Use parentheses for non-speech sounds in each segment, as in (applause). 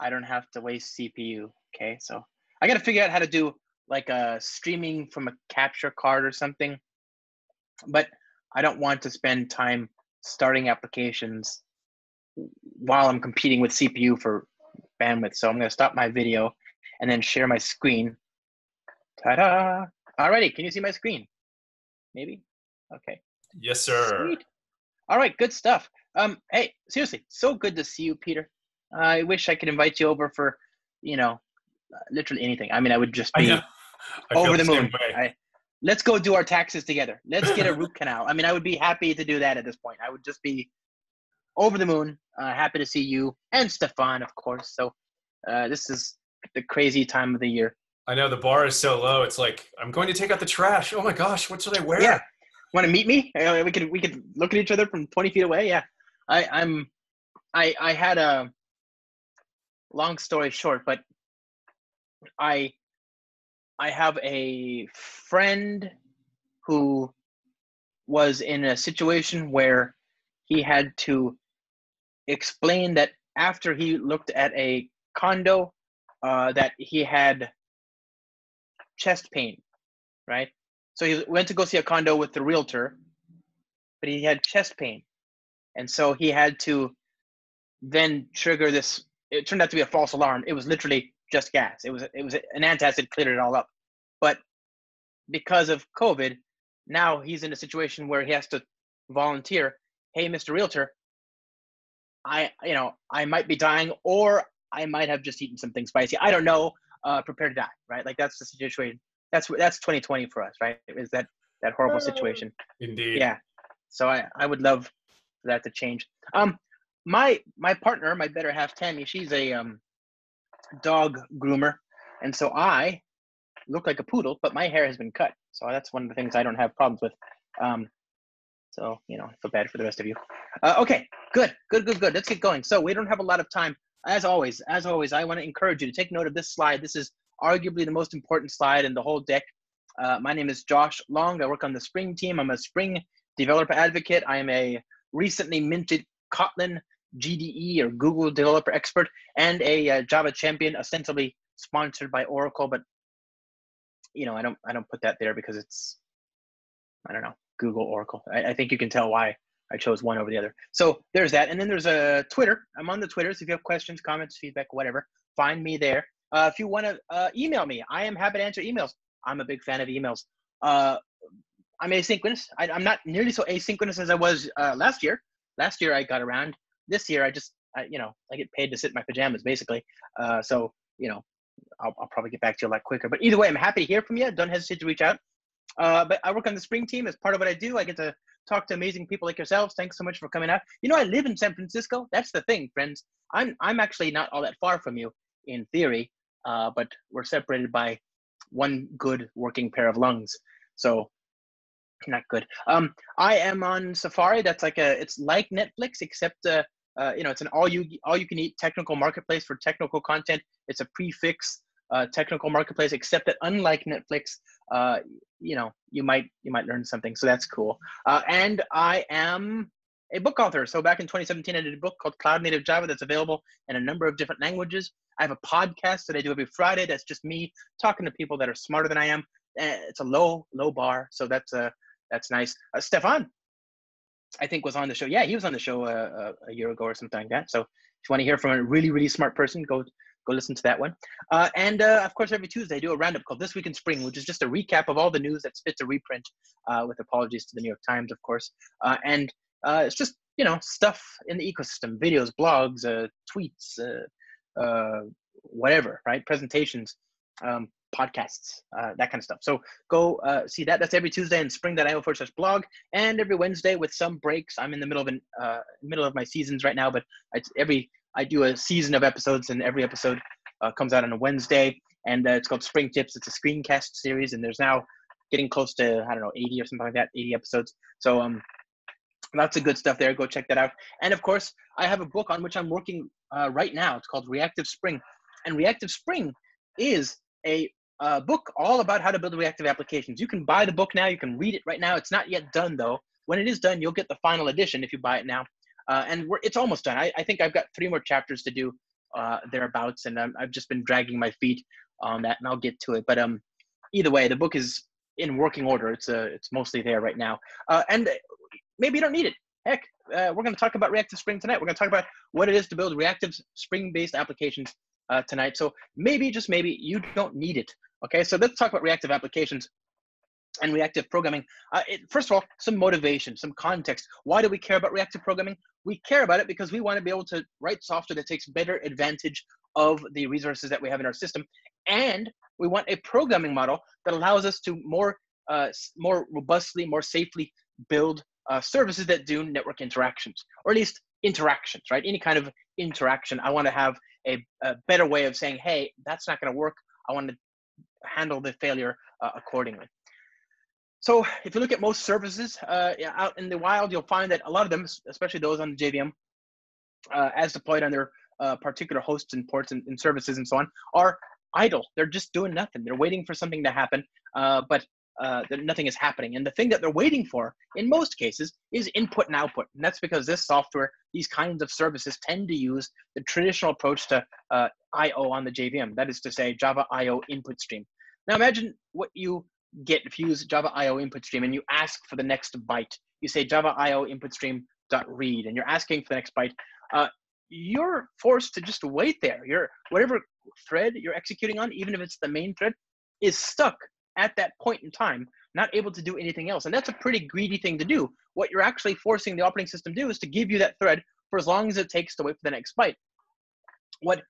I don't have to waste CPU. Okay, so I got to figure out how to do like a streaming from a capture card or something. But I don't want to spend time starting applications while I'm competing with CPU for bandwidth. So I'm going to stop my video and then share my screen. Ta-da! Alrighty, can you see my screen? Maybe. Okay. Yes, sir. Sweet. All right, good stuff. Um, hey, seriously, so good to see you, Peter. I wish I could invite you over for, you know, literally anything. I mean, I would just be over the, the moon. I, let's go do our taxes together. Let's get a root (laughs) canal. I mean, I would be happy to do that at this point. I would just be over the moon. Uh, happy to see you and Stefan, of course. So uh, this is the crazy time of the year. I know the bar is so low. It's like I'm going to take out the trash. Oh my gosh, what should I wear? Yeah, want to meet me? Uh, we could we could look at each other from 20 feet away. Yeah, I I'm I I had a long story short, but I I have a friend who was in a situation where he had to explain that after he looked at a condo uh, that he had chest pain, right? So he went to go see a condo with the realtor, but he had chest pain. And so he had to then trigger this. It turned out to be a false alarm. It was literally just gas. It was it was an antacid cleared it all up. But because of COVID, now he's in a situation where he has to volunteer. Hey, Mr. Realtor, I you know I might be dying, or I might have just eaten something spicy. I don't know. Uh, prepare to die, right? Like that's the situation. That's that's 2020 for us, right? Is that that horrible situation? Indeed. Yeah. So I I would love for that to change. Um, my my partner, my better half, Tammy, she's a um dog groomer, and so I look like a poodle, but my hair has been cut. So that's one of the things I don't have problems with. Um, so you know, I feel bad for the rest of you. Uh, okay, good, good, good, good. Let's get going. So we don't have a lot of time. As always, as always, I want to encourage you to take note of this slide. This is arguably the most important slide in the whole deck. Uh, my name is Josh Long. I work on the Spring team. I'm a Spring developer advocate. I am a recently minted Kotlin GDE or Google Developer Expert and a uh, Java champion, ostensibly sponsored by Oracle. But you know, I don't I don't put that there because it's I don't know Google Oracle. I, I think you can tell why I chose one over the other. So there's that, and then there's a Twitter. I'm on the Twitter. So if you have questions, comments, feedback, whatever, find me there. Uh, if you want to uh, email me, I am happy to answer emails. I'm a big fan of emails. Uh, I'm asynchronous. I, am not nearly so asynchronous as I was uh, last year. Last year I got around. This year I just, I, you know, I get paid to sit in my pajamas basically. Uh, so you know, I'll, I'll, probably get back to you a lot quicker. But either way, I'm happy to hear from you. Don't hesitate to reach out. Uh, but I work on the spring team as part of what I do. I get to talk to amazing people like yourselves. Thanks so much for coming out. You know, I live in San Francisco. That's the thing, friends. I'm I'm actually not all that far from you in theory, uh, but we're separated by one good working pair of lungs. So not good. Um, I am on Safari. That's like a it's like Netflix except uh, uh, you know it's an all you all you can eat technical marketplace for technical content. It's a prefix uh, technical marketplace, except that unlike Netflix, uh, you know, you might you might learn something. So that's cool. Uh, and I am a book author. So back in 2017, I did a book called Cloud Native Java that's available in a number of different languages. I have a podcast that I do every Friday. That's just me talking to people that are smarter than I am. Eh, it's a low low bar, so that's uh that's nice. Uh, Stefan, I think was on the show. Yeah, he was on the show uh, uh a year ago or something like that. So if you want to hear from a really really smart person, go go listen to that one. Uh, and uh, of course, every Tuesday I do a roundup called This Week in Spring, which is just a recap of all the news that's fit to reprint, uh, with apologies to the New York Times, of course. Uh, and uh, it's just you know stuff in the ecosystem, videos, blogs, tweets, whatever, right? Presentations, um, podcasts, that kind of stuff. So go see that. That's every Tuesday in spring.io forward slash blog, and every Wednesday with some breaks. I'm in the middle of an middle of my seasons right now, but every I do a season of episodes, and every episode uh, comes out on a Wednesday, and uh, it's called Spring Tips. It's a screencast series, and there's now getting close to I don't know 80 or something like that, 80 episodes. So um, lots of good stuff there. Go check that out. And of course, I have a book on which I'm working uh, right now. It's called Reactive Spring, and Reactive Spring is a uh, book all about how to build reactive applications. You can buy the book now. You can read it right now. It's not yet done though. When it is done, you'll get the final edition if you buy it now uh, and it's almost done. I, I, think I've got three more chapters to do uh, thereabouts, and i have just been dragging my feet on that, and I'll get to it. But um, either way, the book is in working order. It's uh, it's mostly there right now, uh, and maybe you don't need it. Heck, uh, we're going to talk about reactive Spring tonight. We're going to talk about what it is to build reactive Spring-based applications uh, tonight. So maybe, just maybe, you don't need it. Okay, so let's talk about reactive applications and reactive programming. Uh, it, first of all, some motivation, some context. Why do we care about reactive programming? We care about it because we want to be able to write software that takes better advantage of the resources that we have in our system, and we want a programming model that allows us to more, uh, more robustly, more safely build uh, services that do network interactions, or at least interactions, right? Any kind of interaction. I want to have a, a better way of saying, hey, that's not going to work. I want to handle the failure uh, accordingly. So if you look at most services uh, out in the wild, you'll find that a lot of them, especially those on the JVM, uh, as deployed on their uh, particular hosts and ports and, and, services and so on, are idle. They're just doing nothing. They're waiting for something to happen, uh, but uh, nothing is happening. And the thing that they're waiting for, in most cases, is input and output. And that's because this software, these kinds of services, tend to use the traditional approach to uh, I/O on the JVM. That is to say, Java I/O input stream. Now imagine what you get if you use Java IO input stream and you ask for the next byte. You say Java IO input stream dot read, and you're asking for the next byte. Uh, you're forced to just wait there. You're whatever thread you're executing on, even if it's the main thread, is stuck at that point in time, not able to do anything else. And that's a pretty greedy thing to do. What you're actually forcing the operating system to do is to give you that thread for as long as it takes to wait for the next byte. What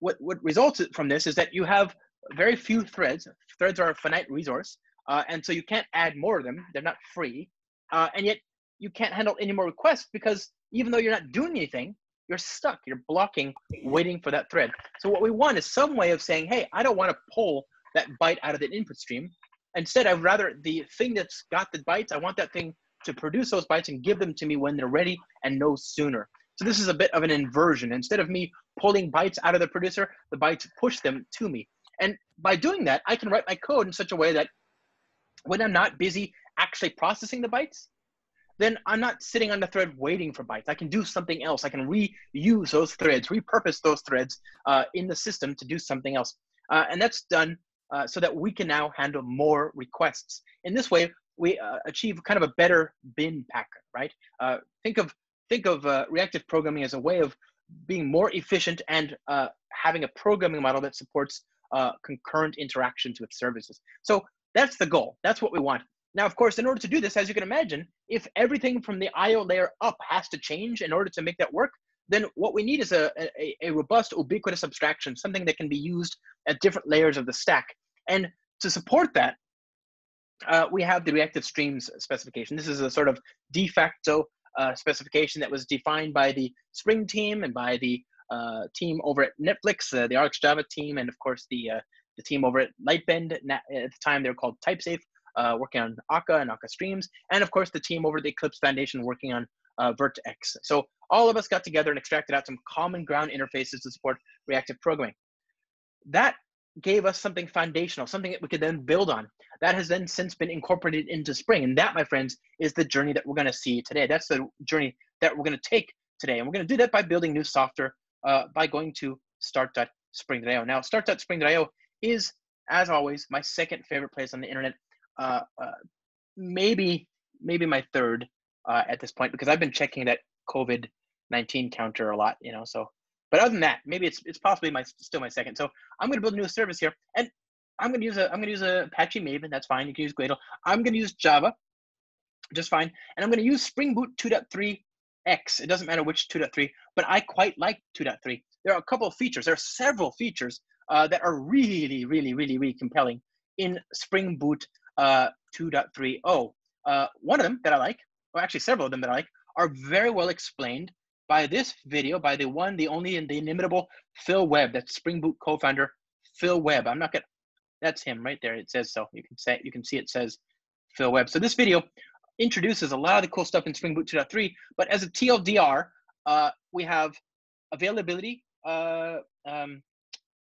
what what results from this is that you have very few threads. Threads are a finite resource, uh, and so you can't add more of them. They're not free, uh, and yet you can't handle any more requests because even though you're not doing anything, you're stuck. You're blocking, waiting for that thread. So what we want is some way of saying, hey, I don't want to pull that byte out of the input stream. Instead, I'd rather the thing that's got the bytes, I want that thing to produce those bytes and give them to me when they're ready and no sooner. So this is a bit of an inversion. Instead of me pulling bytes out of the producer, the bytes push them to me. And by doing that, I can write my code in such a way that when I'm not busy actually processing the bytes, then I'm not sitting on the thread waiting for bytes. I can do something else. I can reuse those threads, repurpose those threads uh, in the system to do something else. Uh, and that's done uh, so that we can now handle more requests. In this way, we uh, achieve kind of a better bin packer, right? Uh, think of think of uh, reactive programming as a way of being more efficient and having a programming model that supports uh, concurrent interactions with services. So that's the goal. That's what we want. Now, of course, in order to do this, as you can imagine, if everything from the IO layer up has to change in order to make that work, then what we need is a, a, a robust, ubiquitous abstraction, something that can be used at different layers of the stack. And to support that, uh, we have the reactive streams specification. This is a sort of de facto uh, specification that was defined by the Spring team and by the uh, team over at Netflix, uh, the RxJava team, and of course the uh, the team over at Lightbend. At the time, they were called TypeSafe, uh, working on Akka and Akka Streams, and of course the team over at the Eclipse Foundation working on Vert.x. So all of us got together and extracted out some common ground interfaces to support reactive programming. That gave us something foundational, something that we could then build on. That has then since been incorporated into Spring. And that, my friends, is the journey that we're going to see today. That's the journey that we're going to take today. And we're going to do that by building new software uh, by going to start.spring.io. Now, start.spring.io is, as always, my second favorite place on the internet. Uh, uh, maybe, maybe my third uh, at this point because I've been checking that COVID nineteen counter a lot. You know, so. But other than that, maybe it's it's possibly my still my second. So I'm going to build a new service here, and I'm going to use a I'm going to use a Apache Maven. That's fine. You can use Gradle. I'm going to use Java, just fine, and I'm going to use Spring Boot 2.3 X. It doesn't matter which 2.3, but I quite like 2.3. There are a couple of features. There are several features uh, that are really, really, really, really compelling in Spring Boot uh, 2.3.0. Uh, one of them that I like, or actually several of them that I like, are very well explained by this video by the one, the only, and the inimitable Phil Webb. That's Spring Boot co-founder Phil Webb. I'm not gonna. That's him right there. It says so. You can say you can see it says Phil Webb. So this video introduces a lot of the cool stuff in Spring Boot 2.3. But as a TLDR, uh, we have availability uh, um,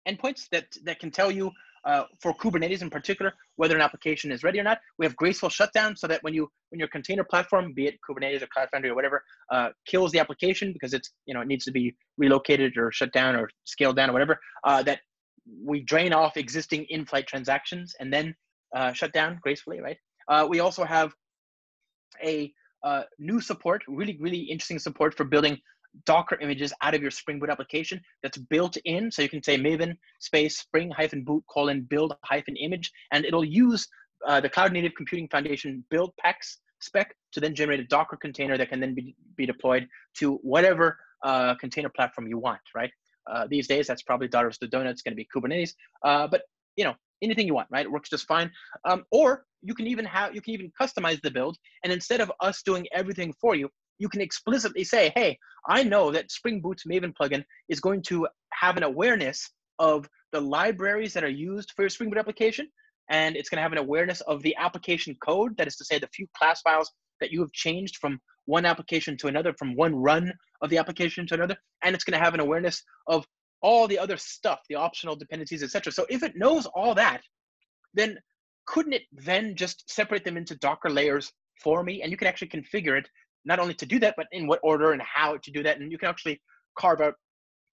endpoints that, that can tell you uh, for Kubernetes in particular, whether an application is ready or not. We have graceful shutdown so that when you when your container platform, be it Kubernetes or Cloud Foundry or whatever, uh, kills the application because it's you know it needs to be relocated or shut down or scaled down or whatever, uh, that we drain off existing in-flight transactions and then uh, shut down gracefully, right? Uh, we also have a uh, new support, really really interesting support for building Docker images out of your Spring Boot application that's built in. So you can say Maven space Spring hyphen boot colon build hyphen image, and it'll use uh, the Cloud Native Computing Foundation build packs spec to then generate a Docker container that can then be, be deployed to whatever uh, container platform you want, right? Uh, these days, that's probably Daughters to Donut. It's going to be Kubernetes, uh, but you know anything you want, right? It works just fine. Um, or you can even have you can even customize the build, and instead of us doing everything for you, you can explicitly say, hey, I know that Spring Boot's Maven plugin is going to have an awareness of the libraries that are used for your Spring Boot application, and it's going to have an awareness of the application code, that is to say, the few class files that you have changed from one application to another, from one run of the application to another, and it's going to have an awareness of all the other stuff, the optional dependencies, etc. So if it knows all that, then couldn't it then just separate them into Docker layers for me? And you can actually configure it not only to do that, but in what order and how to do that. And you can actually carve out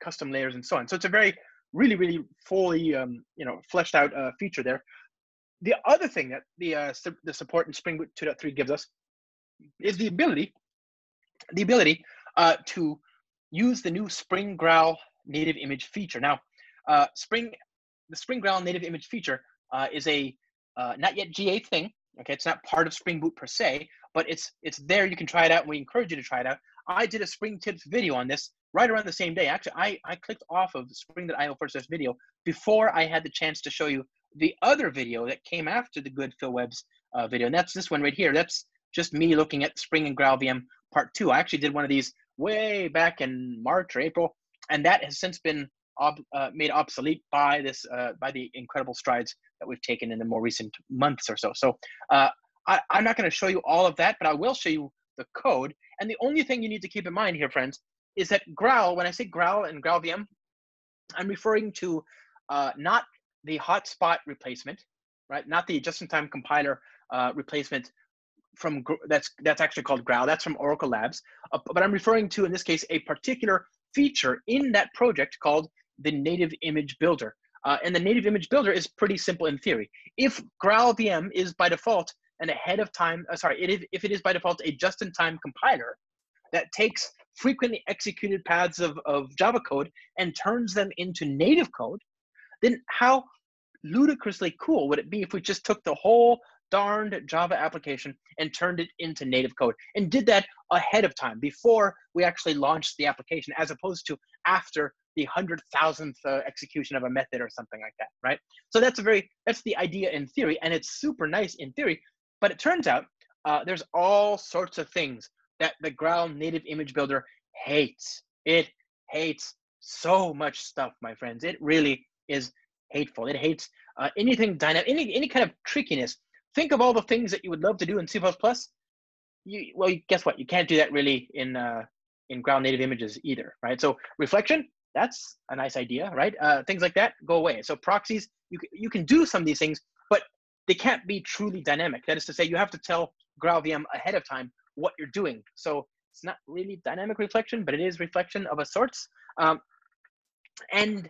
custom layers and so on. So it's a very, really, really fully, um, you know, fleshed out uh, feature there. The other thing that the uh, su the support in Spring Boot 2.3 gives us is the ability, the ability uh, to use the new Spring Graal native image feature. Now, uh, Spring, the Spring Graal native image feature uh, is a uh, not yet GA thing. Okay, it's not part of Spring Boot per se, but it's it's there. You can try it out, and we encourage you to try it out. I did a Spring Tips video on this right around the same day. Actually, I, I clicked off of the Spring.io first this video before I had the chance to show you the other video that came after the good Phil Webb's uh, video, and that's this one right here. That's just me looking at Spring and Graal VM Part Two. I actually did one of these way back in March or April, and that has since been ob- uh, made obsolete by this uh, by the incredible strides that we've taken in the more recent months or so. So uh, I, I'm not going to show you all of that, but I will show you the code. And the only thing you need to keep in mind here, friends, is that Graal, when I say Graal and Graal VM, I'm referring to uh, not the hotspot replacement, right? Not the just-in-time compiler uh, replacement from that's that's actually called Graal. That's from Oracle Labs. Uh, but I'm referring to, in this case, a particular feature in that project called the Native Image Builder. Uh, and the Native Image Builder is pretty simple in theory. If Graal VM is by default an ahead of time, uh, sorry, it is, if it is by default a just-in-time compiler that takes frequently executed paths of, of Java code and turns them into native code, then how ludicrously cool would it be if we just took the whole darned Java application and turned it into native code and did that ahead of time before we actually launched the application as opposed to after the hundred thousandth uh, execution of a method or something like that, right? So that's a very that's the idea in theory, and it's super nice in theory. But it turns out uh, there's all sorts of things that the Graal native image builder hates. It hates so much stuff, my friends. It really is hateful. It hates uh, anything dynamic, any any kind of trickiness. Think of all the things that you would love to do in C++. You well, guess what? You can't do that really in uh, in Graal native images either, right? So reflection, that's a nice idea, right? Uh, things like that go away. So proxies, you you can do some of these things, but they can't be truly dynamic. That is to say, you have to tell Graal VM ahead of time what you're doing. So it's not really dynamic reflection, but it is reflection of a sorts. Um, and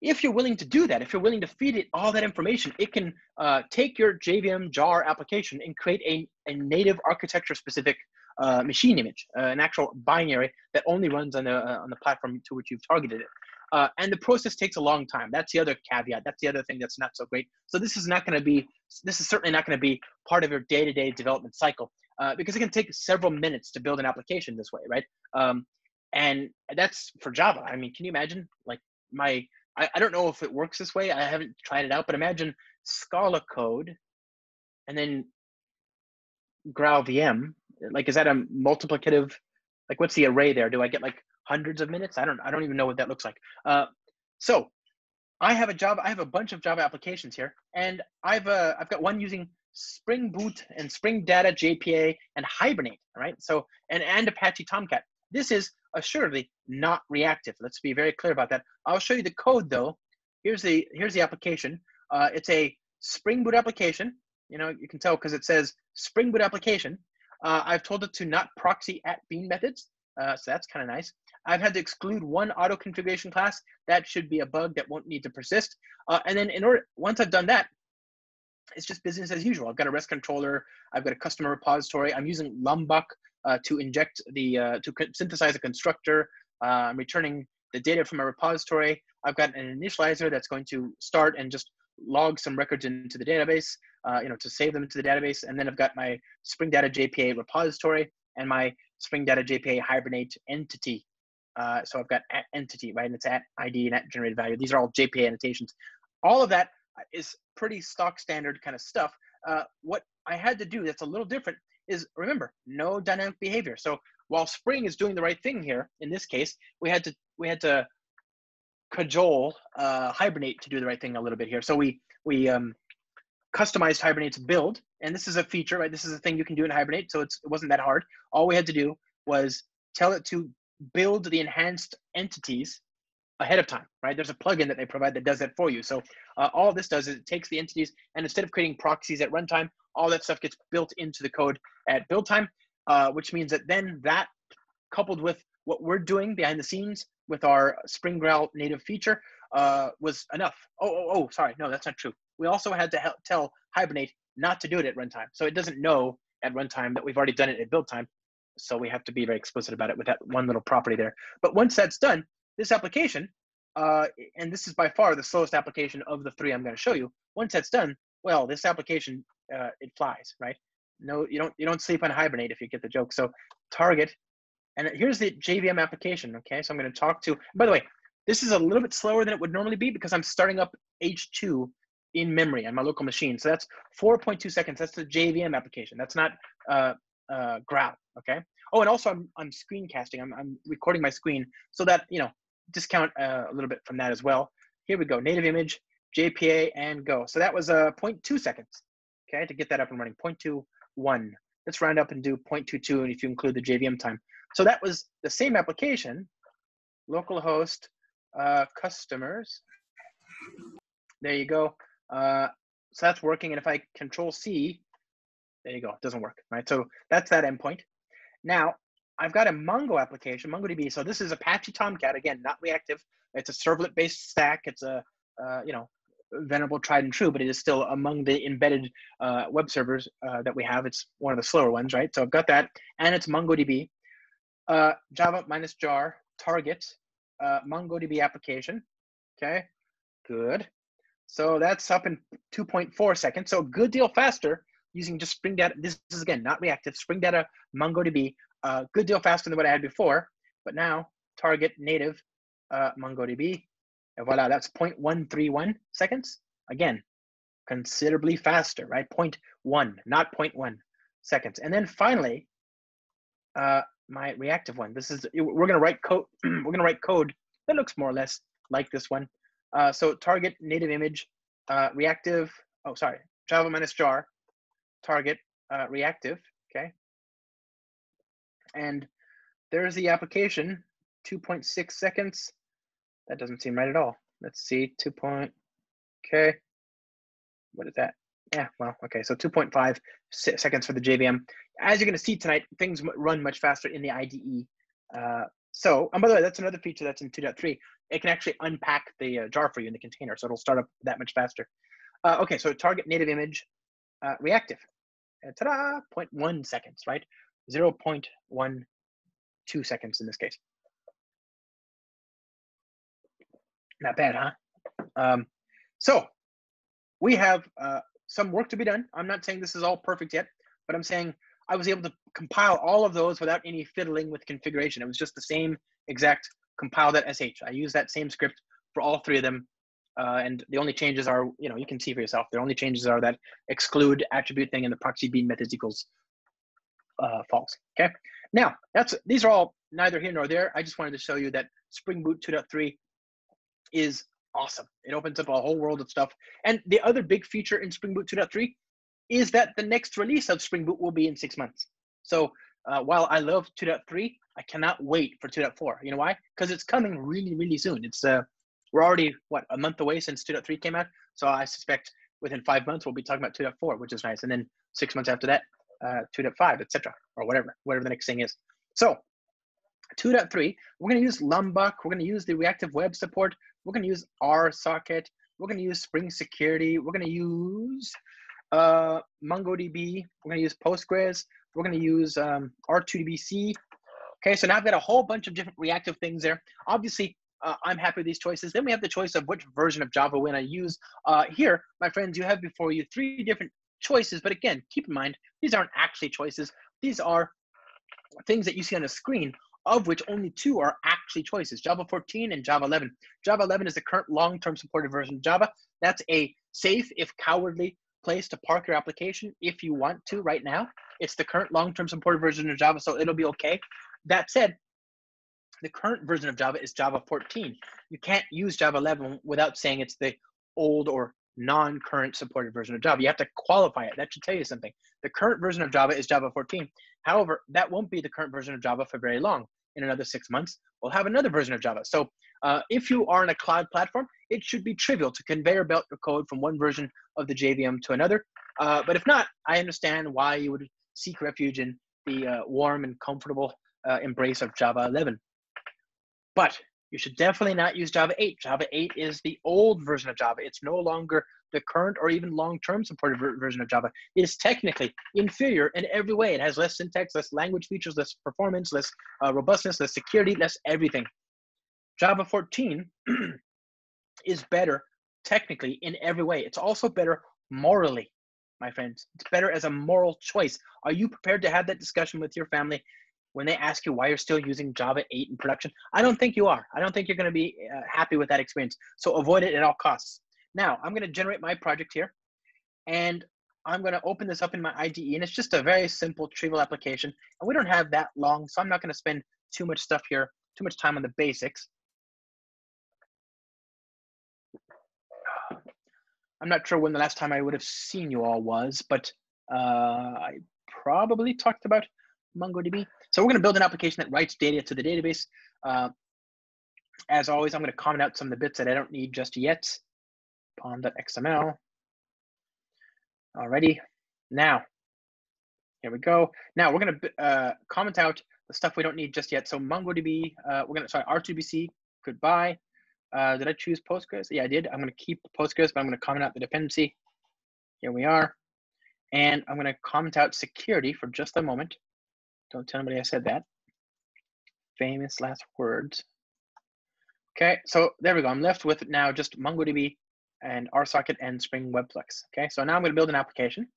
if you're willing to do that, if you're willing to feed it all that information, it can uh, take your JVM jar application and create a, a native architecture specific uh, machine image, uh, an actual binary that only runs on the, uh, on the platform to which you've targeted it. Uh, and the process takes a long time. That's the other caveat. That's the other thing that's not so great. So this is not going to be, this is certainly not going to be part of your day-to-day development cycle uh, because it can take several minutes to build an application this way, right? Um, and that's for Java. I mean, can you imagine? Like my, I, I don't know if it works this way. I haven't tried it out, but imagine Scala code, and then Graal VM. Like, is that a multiplicative? Like, what's the array there? Do I get like hundreds of minutes. I don't I don't even know what that looks like. Uh, so I have a Java. I have a bunch of Java applications here, and I've uh, I've got one using Spring Boot and Spring Data JPA and Hibernate. Right. So and and Apache Tomcat. This is assuredly not reactive. Let's be very clear about that. I'll show you the code though. Here's the here's the application. Uh, it's a Spring Boot application. You know, you can tell because it says Spring Boot application. Uh, I've told it to not proxy at bean methods, uh, so that's kind of nice. I've had to exclude one auto configuration class. That should be a bug that won't need to persist. Uh, and then in order, once I've done that, it's just business as usual. I've got a REST controller. I've got a customer repository. I'm using Lombok uh, to inject the, uh, to synthesize a constructor. Uh, I'm returning the data from a repository. I've got an initializer that's going to start and just log some records into the database, uh, you know, to save them into the database. And then I've got my Spring Data JPA repository and my Spring Data JPA Hibernate entity. Uh, so I've got entity, right? And it's at ID and at generated value. These are all JPA annotations. All of that is pretty stock standard kind of stuff. Uh, what I had to do that's a little different is remember no dynamic behavior. So while Spring is doing the right thing here, in this case, we had to we had to cajole uh, Hibernate to do the right thing a little bit here. So we we um, customized Hibernate's build, and this is a feature, right? This is a thing you can do in Hibernate, so it's, it wasn't that hard. All we had to do was tell it to build the enhanced entities ahead of time, right? There's a plugin that they provide that does that for you. So uh, all this does is it takes the entities, and instead of creating proxies at runtime, all that stuff gets built into the code at build time, uh, which means that then that coupled with what we're doing behind the scenes with our Spring Graal native feature uh, was enough. Oh, oh, oh, sorry, no, that's not true. We also had to help tell Hibernate not to do it at runtime. So it doesn't know at runtime that we've already done it at build time. So we have to be very explicit about it with that one little property there. But once that's done, this application, uh, and this is by far the slowest application of the three I'm going to show you. Once that's done, well, this application uh, it flies, right? No, you don't you don't sleep on hibernate if you get the joke. So target, and here's the JVM application. Okay, so I'm going to talk to. By the way, this is a little bit slower than it would normally be because I'm starting up H2 in memory on my local machine. So that's 4.2 seconds. That's the JVM application. That's not uh, uh, Graal. Okay. Oh, and also I'm I'm screencasting. I'm I'm recording my screen so that you know discount uh, a little bit from that as well. Here we go. Native image, JPA, and go. So that was uh, 0.2 seconds. Okay, to get that up and running. 0.21. Let's round up and do 0.22, and if you include the JVM time. So that was the same application, localhost uh, customers. There you go. Uh, so that's working. And if I control C, there you go. It doesn't work, right? So that's that endpoint. Now I've got a Mongo application, MongoDB. So this is Apache Tomcat again, not reactive. It's a servlet-based stack. It's a uh, you know venerable, tried and true, but it is still among the embedded uh, web servers uh, that we have. It's one of the slower ones, right? So I've got that, and it's MongoDB, uh, Java minus jar target uh, MongoDB application. Okay, good. So that's up in 2.4 seconds. So a good deal faster using just Spring Data. This is again not reactive. Spring Data MongoDB, a uh, good deal faster than what I had before. But now target native uh, MongoDB, and voila, that's 0.131 seconds. Again, considerably faster, right? 0.1, not 0.1 seconds. And then finally, uh, my reactive one. This is we're gonna write code. (clears throat) we're gonna write code that looks more or less like this one. Uh, so target native image, uh, reactive. Oh, sorry, Java minus jar, target uh, reactive. Okay, and there's the application. 2.6 seconds. That doesn't seem right at all. Let's see. 2. Point, okay. What is that? Yeah, well, okay. So 2.5 seconds for the JVM. As you're going to see tonight, things run much faster in the IDE. Uh, so, and by the way, that's another feature that's in 2.3 it can actually unpack the uh, jar for you in the container, so it'll start up that much faster. Uh, okay, so target native image uh, reactive. Uh, ta-da! 0.1 seconds, right? 0.12 seconds in this case. Not bad, huh? Um, so we have uh, some work to be done. I'm not saying this is all perfect yet, but I'm saying I was able to compile all of those without any fiddling with configuration. It was just the same exact compile that sh. I use that same script for all three of them. Uh, and the only changes are, you know, you can see for yourself. The only changes are that exclude attribute thing and the proxy bean methods equals uh, false. Okay. Now that's these are all neither here nor there. I just wanted to show you that Spring Boot 2.3 is awesome. It opens up a whole world of stuff. And the other big feature in Spring Boot 2.3 is that the next release of Spring Boot will be in six months. So uh, while I love 2.3, I cannot wait for 2.4. You know why? Because it's coming really, really soon. It's uh, we're already what a month away since 2.3 came out. So I suspect within five months we'll be talking about 2.4, which is nice. And then six months after that, uh, 2.5, etc., or whatever, whatever the next thing is. So 2.3, we're going to use Lombok. We're going to use the reactive web support. We're going to use RSocket. We're going to use Spring Security. We're going to use uh, MongoDB. We're going to use Postgres. We're going to use um, R2DBC. Okay, so now I've got a whole bunch of different reactive things there. Obviously, uh, I'm happy with these choices. Then we have the choice of which version of Java going to use. Uh, here, my friends, you have before you three different choices. But again, keep in mind, these aren't actually choices. These are things that you see on the screen, of which only two are actually choices, Java 14 and Java 11. Java 11 is the current long-term supported version of Java. That's a safe, if cowardly, place to park your application if you want to right now. It's the current long-term supported version of Java, so it'll be okay. That said, the current version of Java is Java 14. You can't use Java 11 without saying it's the old or non-current supported version of Java. You have to qualify it. That should tell you something. The current version of Java is Java 14. However, that won't be the current version of Java for very long. In another six months, we'll have another version of Java. So uh, if you are on a cloud platform, it should be trivial to conveyor belt your code from one version of the JVM to another. Uh, but if not, I understand why you would seek refuge in the uh, warm and comfortable uh, embrace of Java 11. But you should definitely not use Java 8. Java 8 is the old version of Java. It's no longer the current or even long-term supported ver version of Java. It is technically inferior in every way. It has less syntax, less language features, less performance, less uh, robustness, less security, less everything. Java 14 (clears throat) is better technically in every way. It's also better morally, my friends. It's better as a moral choice. Are you prepared to have that discussion with your family when they ask you why you're still using Java 8 in production. I don't think you are. I don't think you're going to be uh, happy with that experience. So avoid it at all costs. Now, I'm going to generate my project here, and I'm going to open this up in my IDE, and it's just a very simple, trivial application. And we don't have that long, so I'm not going to spend too much stuff here, too much time on the basics. I'm not sure when the last time I would have seen you all was, but uh, I probably talked about MongoDB. So we're going to build an application that writes data to the database. Uh, as always, I'm going to comment out some of the bits that I don't need just yet. pom.xml. Alrighty. Now, here we go. Now we're going to uh, comment out the stuff we don't need just yet. So MongoDB, uh, we're going to, sorry, R2BC, goodbye. Uh, did I choose Postgres? Yeah, I did. I'm going to keep Postgres, but I'm going to comment out the dependency. Here we are. And I'm going to comment out security for just a moment. Don't tell anybody I said that. Famous last words. Okay, so there we go. I'm left with now just MongoDB and RSocket and Spring Webflux. Okay, so now I'm going to build an application.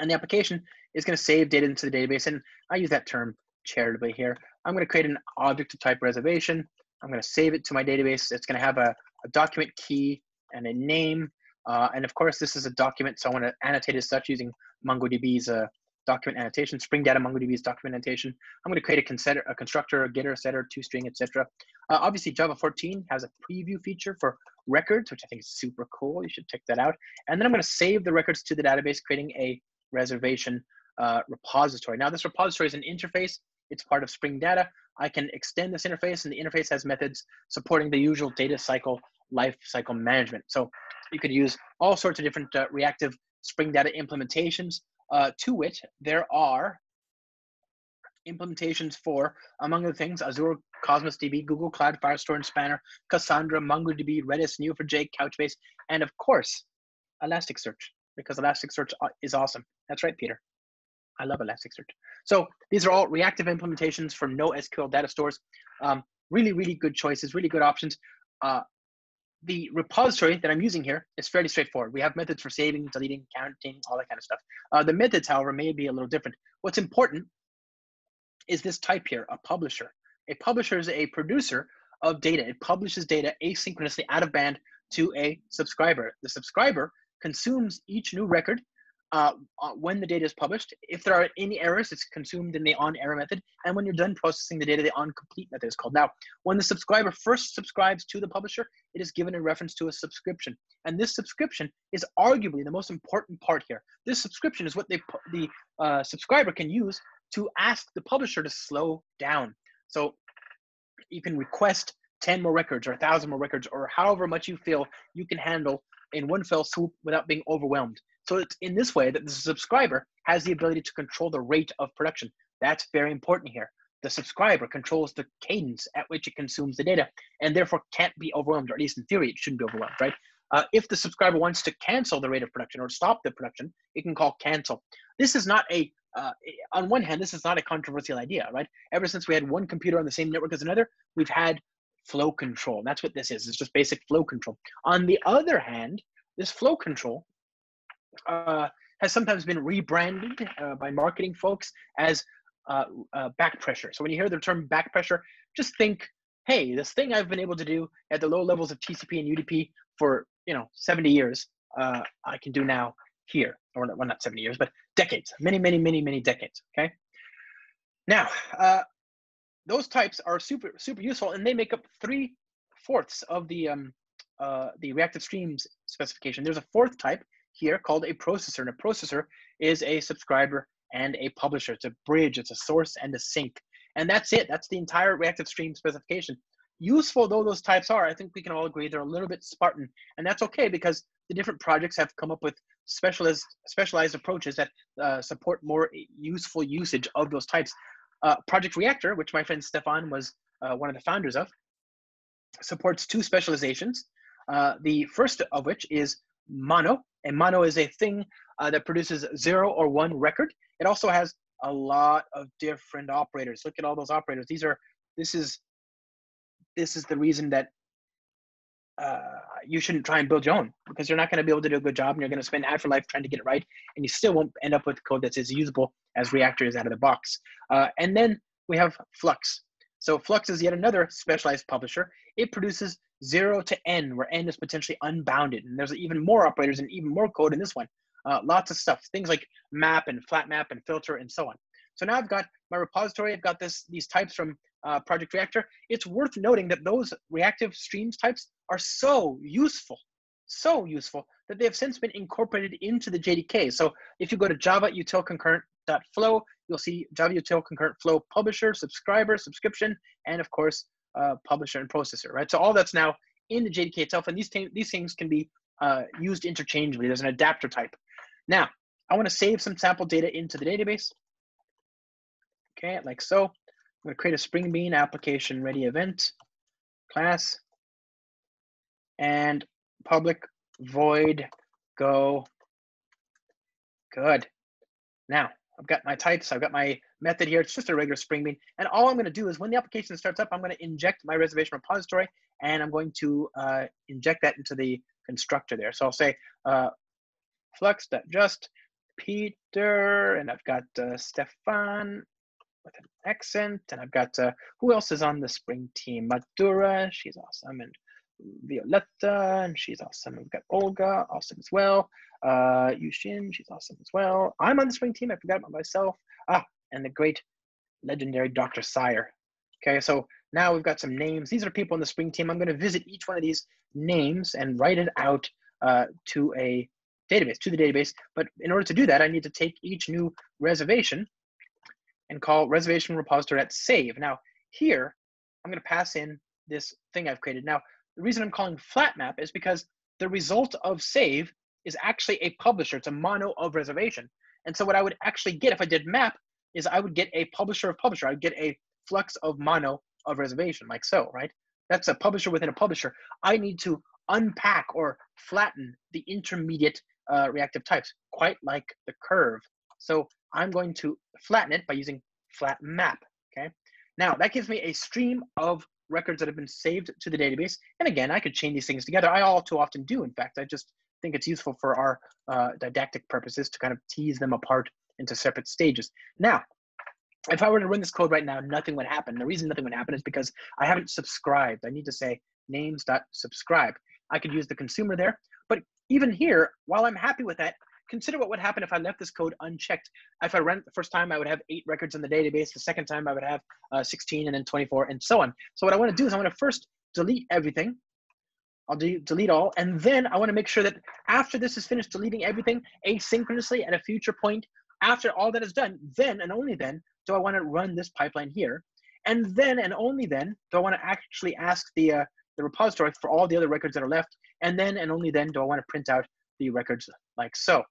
And the application is going to save data into the database. And I use that term charitably here. I'm going to create an object of type reservation. I'm going to save it to my database. It's going to have a, a document key and a name. Uh, and of course, this is a document, so I want to annotate as such using MongoDB's uh, document annotation, Spring Data MongoDB's document annotation. I'm going to create a, consider, a constructor, a getter, setter, two string, etc. Uh, obviously, Java 14 has a preview feature for records, which I think is super cool. You should check that out. And then I'm going to save the records to the database, creating a reservation uh, repository. Now, this repository is an interface. It's part of Spring Data. I can extend this interface, and the interface has methods supporting the usual data cycle life cycle management. So you could use all sorts of different uh, reactive Spring Data implementations uh, to which there are implementations for, among other things, Azure Cosmos DB, Google Cloud Firestore and Spanner, Cassandra, MongoDB, Redis, Neo4j, Couchbase, and of course, Elasticsearch, because Elasticsearch uh, is awesome. That's right, Peter. I love Elasticsearch. So these are all reactive implementations for NoSQL data stores. Um, really, really good choices, really good options. Uh, the repository that I'm using here is fairly straightforward. We have methods for saving, deleting, counting, all that kind of stuff. Uh, the methods, however, may be a little different. What's important is this type here, a publisher. A publisher is a producer of data. It publishes data asynchronously out of band to a subscriber. The subscriber consumes each new record uh, uh, when the data is published. If there are any errors, it's consumed in the on error method. And when you're done processing the data, the on complete method is called. Now, when the subscriber first subscribes to the publisher, it is given in reference to a subscription. And this subscription is arguably the most important part here. This subscription is what they, the uh, subscriber can use to ask the publisher to slow down. So you can request 10 more records or 1,000 more records or however much you feel you can handle in one fell swoop without being overwhelmed. So it's in this way that the subscriber has the ability to control the rate of production. That's very important here. The subscriber controls the cadence at which it consumes the data and therefore can't be overwhelmed, or at least in theory, it shouldn't be overwhelmed, right? Uh, if the subscriber wants to cancel the rate of production or stop the production, it can call cancel. This is not a, uh, on one hand, this is not a controversial idea, right? Ever since we had one computer on the same network as another, we've had flow control. That's what this is. It's just basic flow control. On the other hand, this flow control uh, has sometimes been rebranded uh, by marketing folks as uh, uh, back pressure. So when you hear the term back pressure, just think, hey, this thing I've been able to do at the low levels of TCP and UDP for you know 70 years, uh, I can do now here, or well, not 70 years, but decades, many, many, many, many decades. Okay. Now, uh, those types are super super useful, and they make up three fourths of the um, the reactive streams specification. There's a fourth type here called a processor, and a processor is a subscriber and a publisher. It's a bridge, it's a source and a sink, and that's it. That's the entire reactive stream specification. Useful though those types are, I think we can all agree they're a little bit Spartan, and that's okay because the different projects have come up with specialized specialized approaches that uh, support more useful usage of those types. Uh, Project Reactor, which my friend Stefan was uh, one of the founders of, supports two specializations. Uh, the first of which is mono, and mono is a thing uh, that produces zero or one record. It also has a lot of different operators. Look at all those operators. These are this is this is the reason that uh, you shouldn't try and build your own because you're not going to be able to do a good job and you're going to spend half your life trying to get it right and you still won't end up with code that's as usable as reactor is out of the box uh, and then we have flux so flux is yet another specialized publisher it produces 0 to n where n is potentially unbounded. And there's even more operators and even more code in this one. Uh, lots of stuff. Things like map and flat map and filter and so on. So now i've got my repository. I've got this these types from uh, project reactor. It's worth noting that those reactive streams types are so useful, so useful that they have since been incorporated into the JDK. So if you go to Java util you'll see Java util concurrent flow publisher, subscriber, subscription, and of course, uh, publisher and processor, right? So all that's now in the JDK itself, and these, these things can be uh, used interchangeably. There's an adapter type. Now, I want to save some sample data into the database. Okay, like so. I'm going to create a Spring Bean application ready event class and public void go good. Now I've got my types, I've got my method here. It's just a regular Spring Bean. And all I'm gonna do is when the application starts up, I'm gonna inject my reservation repository and I'm going to uh, inject that into the constructor there. So I'll say uh, flux.just Peter, and I've got uh, Stefan with an accent, and I've got, uh, who else is on the Spring team? Madhura, she's awesome, and Violetta, and she's awesome. We've got Olga, awesome as well. Uh, Yuxin, she's awesome as well. I'm on the spring team. I forgot about myself. Ah, and the great legendary Dr. Syer. Okay, so now we've got some names. These are people on the spring team. I'm going to visit each one of these names and write it out uh, to a database, to the database. But in order to do that, I need to take each new reservation and call reservation repository at save. Now, here, I'm going to pass in this thing I've created. Now, the reason I'm calling flat map is because the result of save is actually a publisher. It's a mono of reservation. And so what I would actually get if I did map is I would get a publisher of publisher. I'd get a flux of mono of reservation, like so, right? That's a publisher within a publisher. I need to unpack or flatten the intermediate uh, reactive types, quite like the curve. So I'm going to flatten it by using flat map, okay? Now that gives me a stream of records that have been saved to the database. And again, I could chain these things together. I all too often do, in fact. I just think it's useful for our uh, didactic purposes to kind of tease them apart into separate stages. Now, if I were to run this code right now, nothing would happen. The reason nothing would happen is because I haven't subscribed. I need to say names.subscribe. I could use the consumer there. But even here, while I'm happy with that, consider what would happen if I left this code unchecked. If I ran it the first time, I would have eight records in the database. The second time, I would have uh, 16 and then 24 and so on. So what I want to do is I want to first delete everything. I'll de delete all. And then I want to make sure that after this is finished deleting everything asynchronously at a future point, after all that is done, then and only then do I want to run this pipeline here. And then and only then do I want to actually ask the uh, the repository for all the other records that are left. And then and only then do I want to print out the records like so.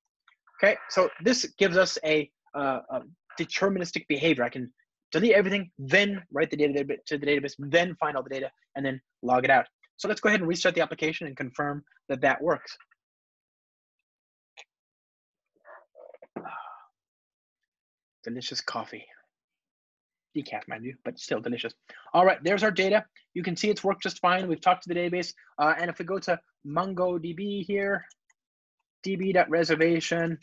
Okay, so this gives us a, uh, a deterministic behavior. I can delete everything, then write the data to the database, then find all the data, and then log it out. So let's go ahead and restart the application and confirm that that works. Delicious coffee. Decaf, mind you, but still delicious. All right, there's our data. You can see it's worked just fine. We've talked to the database. Uh, and if we go to MongoDB here, db.reservation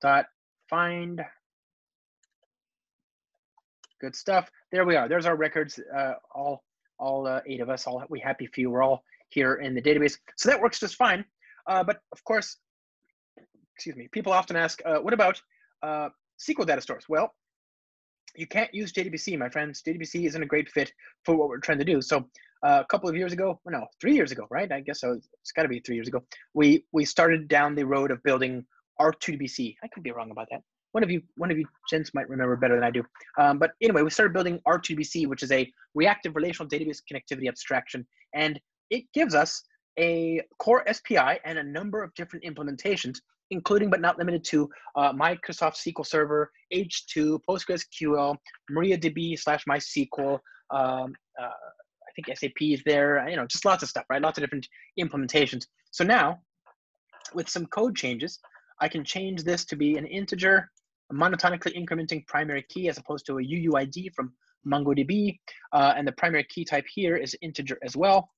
dot find good stuff there we are there's our records uh, all all uh, eight of us all we happy few we're all here in the database so that works just fine uh, but of course excuse me people often ask uh, what about uh, sql data stores well you can't use JDBC, my friends. JDBC isn't a great fit for what we're trying to do. So uh, a couple of years ago, no, three years ago, right? I guess so. It's got to be three years ago. We we started down the road of building R2DBC. I could be wrong about that. One of you, one of you gents might remember better than I do. Um, but anyway, we started building R2DBC, which is a reactive relational database connectivity abstraction, and it gives us a core SPI and a number of different implementations including but not limited to uh, Microsoft SQL Server, H2, PostgreSQL, MariaDB slash MySQL. Um, uh, I think SAP is there. You know, just lots of stuff, right? Lots of different implementations. So now, with some code changes, I can change this to be an integer, a monotonically incrementing primary key as opposed to a UUID from MongoDB. Uh, and the primary key type here is integer as well.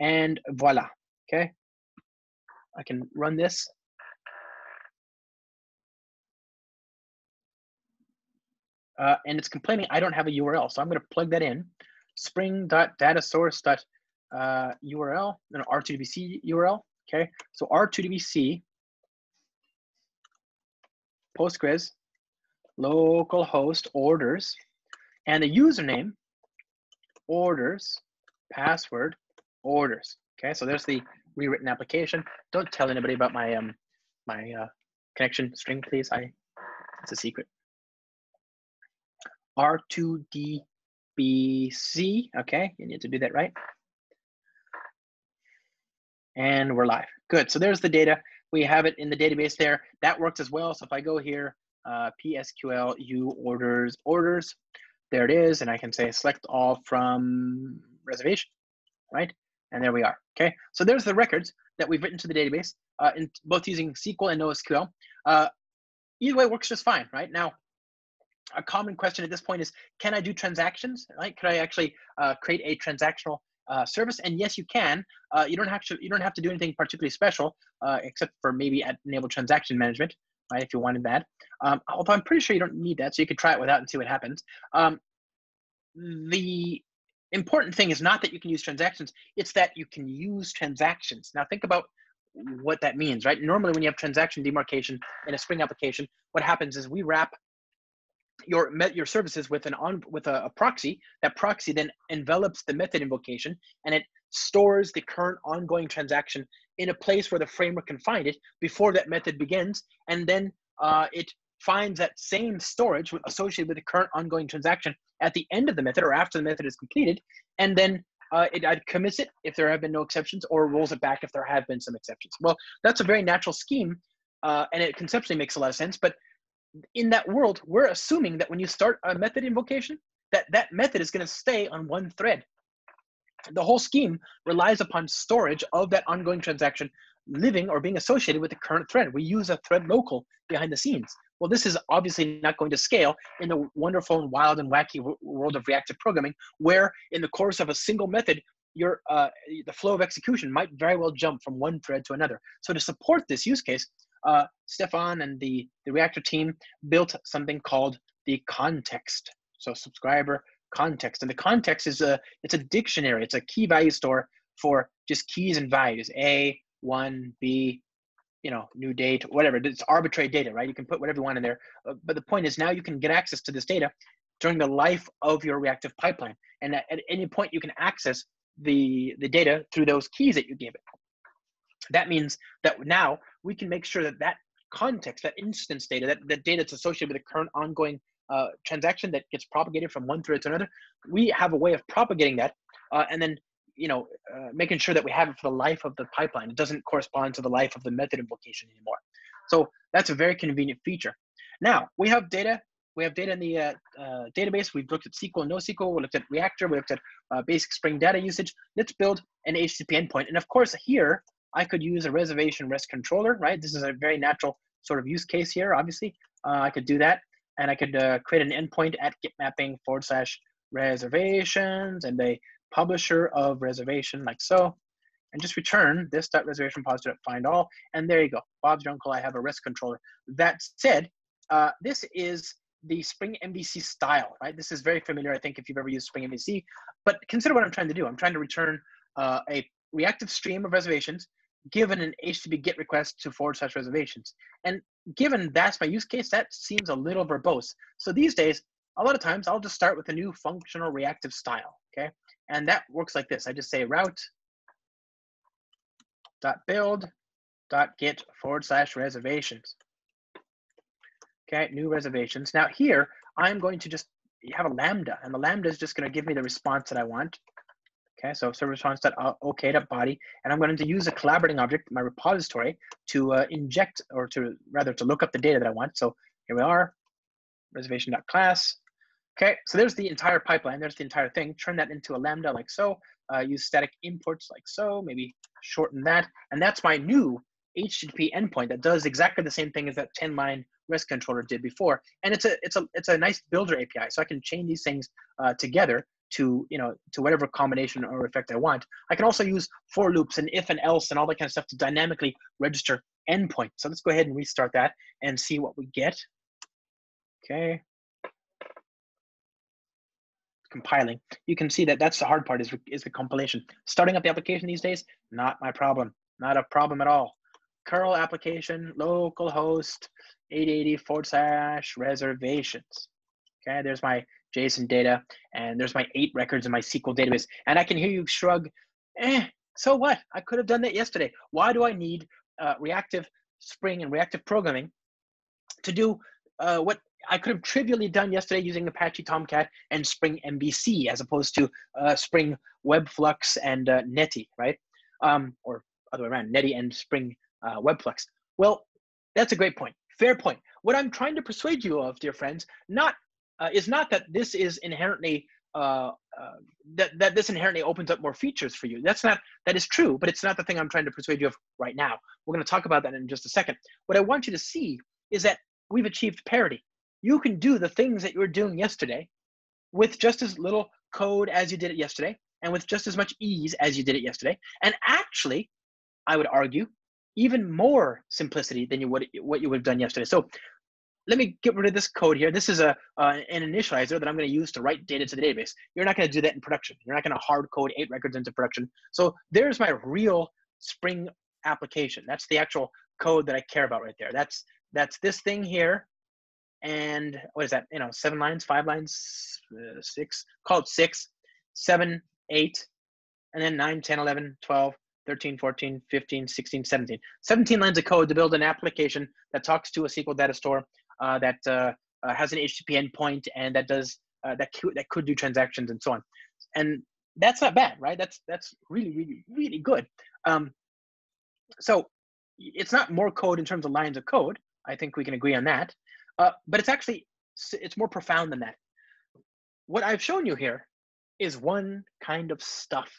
And voila, okay? I can run this uh, and it's complaining I don't have a URL. So I'm going to plug that in, spring.datasource.url, uh, an R2DBC URL. Okay, so R2DBC, Postgres, localhost orders, and the username, orders, password, orders. Okay, so there's the rewritten application. Don't tell anybody about my um my uh, connection string, please. I it's a secret. R2DBC. Okay, you need to do that right. And we're live. Good. So there's the data. We have it in the database there. That works as well. So if I go here, uh, PSQL U orders orders, there it is, and I can say select all from reservation, right? And there we are. Okay. So there's the records that we've written to the database, uh, in both using SQL and NoSQL. Uh, either way works just fine, right? Now, a common question at this point is, can I do transactions? Right? Could I actually uh, create a transactional uh, service? And yes, you can. Uh, you don't have to. You don't have to do anything particularly special, uh, except for maybe enable transaction management, right? If you wanted that. Um, although I'm pretty sure you don't need that, so you could try it without and see what happens. Um, the important thing is not that you can use transactions; it's that you can use transactions. Now think about what that means, right? Normally, when you have transaction demarcation in a Spring application, what happens is we wrap your met your services with an on with a, a, proxy. That proxy then envelops the method invocation and it stores the current ongoing transaction in a place where the framework can find it before that method begins, and then uh, it finds that same storage associated with the current ongoing transaction at the end of the method or after the method is completed, and then uh, it commits it if there have been no exceptions or rolls it back if there have been some exceptions. Well, that's a very natural scheme, uh, and it conceptually makes a lot of sense. But in that world, we're assuming that when you start a method invocation, that that method is going to stay on one thread. The whole scheme relies upon storage of that ongoing transaction living or being associated with the current thread. We use a thread local behind the scenes. Well, this is obviously not going to scale in the wonderful and wild and wacky world of reactive programming, where in the course of a single method, your uh, the flow of execution might very well jump from one thread to another. So to support this use case, uh, Stefan and the, the Reactor team built something called the context. So subscriber context. And the context is a, it's a dictionary. It's a key value store for just keys and values. A, one, B, you know, new date, whatever. It's arbitrary data, right? You can put whatever you want in there. Uh, but the point is now you can get access to this data during the life of your reactive pipeline. And at, at any point you can access the, the data through those keys that you gave it. That means that now we can make sure that that context, that instance data, that, that data that's associated with the current ongoing uh, transaction that gets propagated from one thread to another, we have a way of propagating that uh, and then you know uh, making sure that we have it for the life of the pipeline. It doesn't correspond to the life of the method invocation anymore. So that's a very convenient feature. Now we have data. We have data in the uh, uh, database. We've looked at SQL NoSQL. We looked at Reactor. We looked at uh, basic Spring data usage. Let's build an HTTP endpoint. And of course, here I could use a reservation REST controller, right? This is a very natural sort of use case here, obviously. Uh, I could do that. And I could uh, create an endpoint at git mapping forward slash reservations and a publisher of reservation like so and just return this dot reservation positive find all and there you go bob's your uncle i have a REST controller that said uh, this is the spring mvc style right this is very familiar i think if you've ever used spring mvc but consider what i'm trying to do i'm trying to return uh, a reactive stream of reservations given an http get request to forward slash reservations and given that's my use case that seems a little verbose so these days a lot of times i'll just start with a new functional reactive style okay and that works like this. I just say route dot build dot get forward slash reservations. Okay, new reservations. Now here, I'm going to just have a lambda, and the lambda is just going to give me the response that I want. Okay, so server response dot okay dot body, and I'm going to use a collaborating object, my repository, to uh, inject or to rather to look up the data that I want. So here we are, reservation dot class Okay, so there's the entire pipeline. There's the entire thing. Turn that into a Lambda like so. Uh, use static imports like so. Maybe shorten that. And that's my new HTTP endpoint that does exactly the same thing as that 10-line REST controller did before. And it's a it's a it's a nice builder API. So I can chain these things uh, together to you know to whatever combination or effect I want. I can also use for loops and if and else and all that kind of stuff to dynamically register endpoints. So let's go ahead and restart that and see what we get. Okay, compiling, you can see that that's the hard part is, is the compilation. Starting up the application these days, not my problem, not a problem at all. curl application, localhost, 880 forward slash reservations. Okay, there's my JSON data, and there's my eight records in my SQL database. And I can hear you shrug, eh, so what? I could have done that yesterday. Why do I need uh, reactive Spring and reactive programming to do uh, what I could have trivially done yesterday using Apache Tomcat and Spring MVC as opposed to uh, Spring Webflux and uh, Netty, right? Um, or other way around, Netty and Spring uh, Webflux. Well, that's a great point. Fair point. What I'm trying to persuade you of, dear friends, not uh, is not that this is inherently uh, uh, that that this inherently opens up more features for you. That's not that is true, but it's not the thing I'm trying to persuade you of right now. We're going to talk about that in just a second. What I want you to see is that we've achieved parity you can do the things that you were doing yesterday with just as little code as you did it yesterday and with just as much ease as you did it yesterday. And actually, I would argue, even more simplicity than you would what you would have done yesterday. So let me get rid of this code here. This is a uh, an initializer that I'm going to use to write data to the database. You're not going to do that in production. You're not going to hard code eight records into production. So there's my real Spring application. That's the actual code that I care about right there. That's that's this thing here and what is that? You know, seven lines, five lines, uh, six, call it six, seven, eight, and then 9, 10, 11, 12, 13, 14, 15, 16, 17. 17 lines of code to build an application that talks to a SQL data store that uh, uh, has an HTTP endpoint and that does uh, that could, that could do transactions and so on. And that's not bad, right? That's that's really really really good. Um, so it's not more code in terms of lines of code. I think we can agree on that. Uh, but it's actually it's more profound than that. What I've shown you here is one kind of stuff,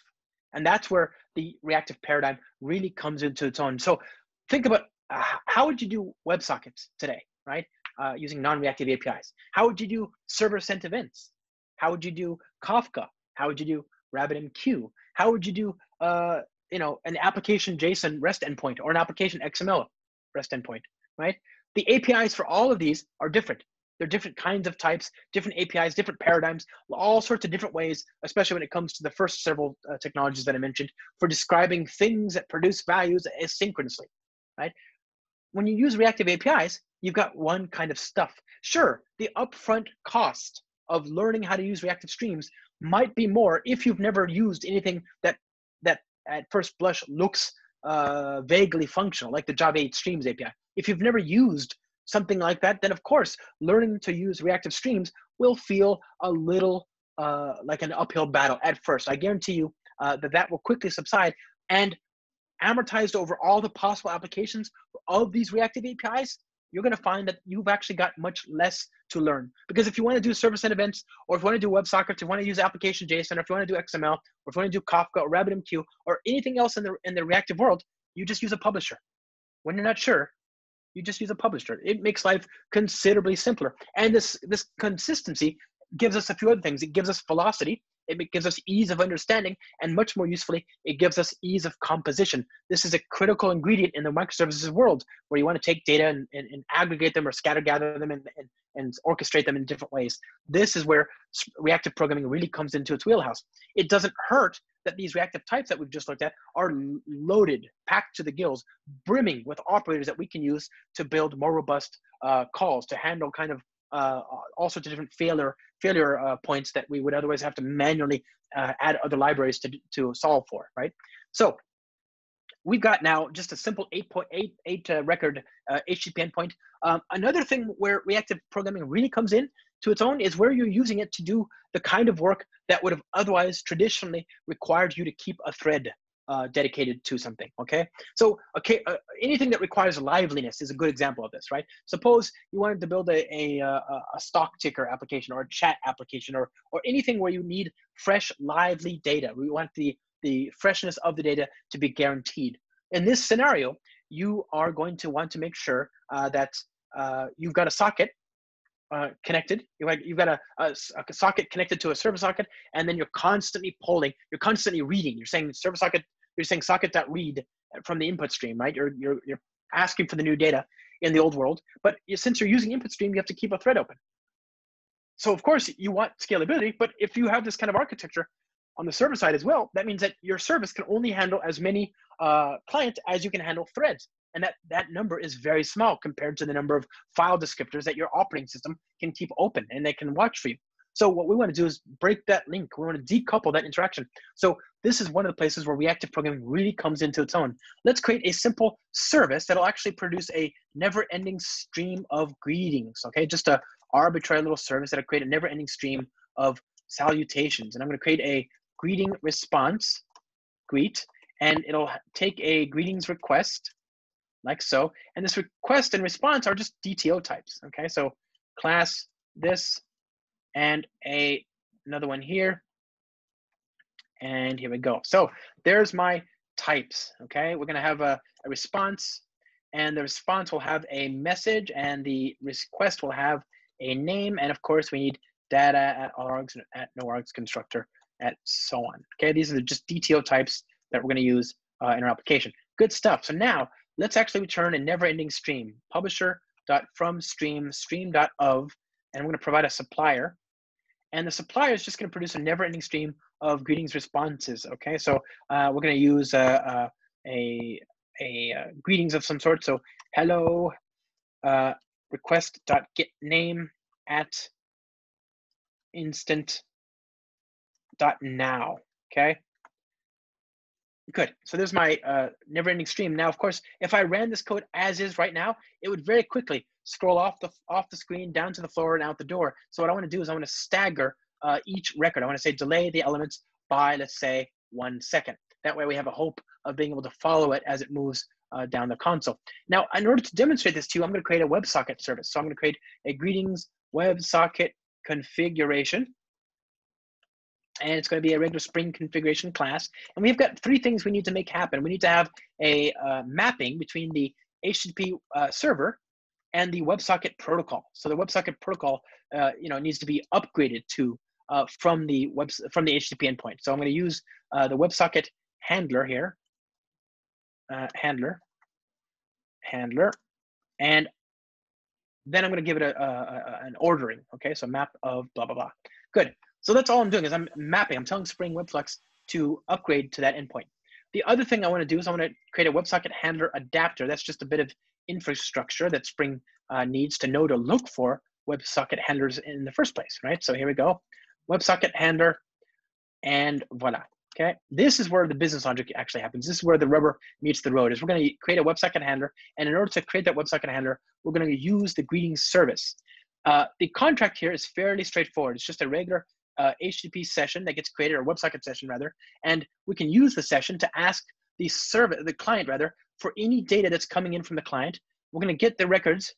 and that's where the reactive paradigm really comes into its own. So think about uh, how would you do WebSockets today, right? Uh, using non-reactive APIs. How would you do server sent events? How would you do Kafka? How would you do RabbitMQ? How would you do uh, you know an application JSON REST endpoint or an application XML REST endpoint, right? The APIs for all of these are different. They're different kinds of types, different APIs, different paradigms, all sorts of different ways, especially when it comes to the first several uh, technologies that I mentioned for describing things that produce values asynchronously, right? When you use reactive APIs, you've got one kind of stuff. Sure, the upfront cost of learning how to use reactive streams might be more if you've never used anything that that at first blush looks uh, vaguely functional, like the Java 8 Streams API if you've never used something like that, then of course, learning to use reactive streams will feel a little uh, like an uphill battle at first. I guarantee you uh, that that will quickly subside and amortized over all the possible applications of these reactive APIs, you're going to find that you've actually got much less to learn. Because if you want to do server sent events, or if you want to do WebSockets, if you want to use application JSON, or if you want to do XML, or if you want to do Kafka or RabbitMQ, or anything else in the in the reactive world, you just use a publisher. When you're not sure, you just use a publisher. It makes life considerably simpler. And this this consistency gives us a few other things. It gives us velocity, it gives us ease of understanding, and much more usefully, it gives us ease of composition. This is a critical ingredient in the microservices world where you want to take data and, and, and aggregate them or scatter gather them and, and, and orchestrate them in different ways. This is where reactive programming really comes into its wheelhouse. It doesn't hurt that these reactive types that we've just looked at are loaded, packed to the gills, brimming with operators that we can use to build more robust uh, calls to handle kind of uh, all sorts of different failure failure uh, points that we would otherwise have to manually uh, add other libraries to, to solve for, right? So we've got now just a simple 8.88 8 uh, record HTTP uh, endpoint. Um, another thing where reactive programming really comes in to its own is where you're using it to do the kind of work that would have otherwise traditionally required you to keep a thread uh, dedicated to something. Okay, so okay, uh, anything that requires liveliness is a good example of this, right? Suppose you wanted to build a, a, uh, a stock ticker application or a chat application or or anything where you need fresh, lively data. We want the the freshness of the data to be guaranteed. In this scenario, you are going to want to make sure uh, that uh, you've got a socket uh, connected. You have, you've got a, a, a, socket connected to a server socket, and then you're constantly polling. You're constantly reading. You're saying server socket you're saying socket.read from the input stream, right? You're, you're, you're asking for the new data in the old world, but since you're using input stream, you have to keep a thread open. So of course you want scalability, but if you have this kind of architecture on the server side as well, that means that your service can only handle as many uh, clients as you can handle threads. And that, that number is very small compared to the number of file descriptors that your operating system can keep open and they can watch for you. So what we want to do is break that link. We want to decouple that interaction. So this is one of the places where reactive programming really comes into its own. Let's create a simple service that'll actually produce a never-ending stream of greetings. Okay, just a arbitrary little service that'll create a never-ending stream of salutations. And I'm going to create a greeting response, greet, and it'll take a greetings request like so. And this request and response are just DTO types. Okay, so class this and a another one here. And here we go. So there's my types, okay? We're gonna have a, a response and the response will have a message and the request will have a name. And of course we need data at args, at no args constructor, at so on. Okay, these are just DTO types that we're gonna use uh, in our application. Good stuff. So now let's actually return a never-ending stream, publisher.from stream, stream.of, and I'm gonna provide a supplier and the supplier is just going to produce a never-ending stream of greetings responses. Okay, so uh, we're going to use uh, a a uh, greetings of some sort. So hello uh, request dot get name at instant dot now. Okay. Good. So there's my uh, never-ending stream. Now, of course, if I ran this code as is right now, it would very quickly scroll off the off the screen down to the floor and out the door. So what I want to do is I want to stagger uh, each record. I want to say delay the elements by let's say one second. That way we have a hope of being able to follow it as it moves uh, down the console. Now, in order to demonstrate this to you, I'm going to create a WebSocket service. So I'm going to create a greetings WebSocket configuration. And it's going to be a regular Spring configuration class. And we've got three things we need to make happen. We need to have a uh, mapping between the HTTP uh, server and the WebSocket protocol. So the WebSocket protocol, uh, you know, needs to be upgraded to uh, from the web from the HTTP endpoint. So I'm going to use uh, the WebSocket handler here, uh, handler, handler, and then I'm going to give it a, a, a, an ordering. Okay, so map of blah blah blah. Good. So that's all I'm doing is I'm mapping. I'm telling Spring WebFlux to upgrade to that endpoint. The other thing I want to do is I want to create a WebSocket handler adapter. That's just a bit of infrastructure that Spring uh, needs to know to look for WebSocket handlers in the first place, right? So here we go, WebSocket handler, and voila. Okay, this is where the business logic actually happens. This is where the rubber meets the road. Is we're going to create a WebSocket handler, and in order to create that WebSocket handler, we're going to use the greeting service. Uh, the contract here is fairly straightforward. It's just a regular uh, HTTP session that gets created, or WebSocket session rather, and we can use the session to ask the server, the client rather, for any data that's coming in from the client. We're going to get the records,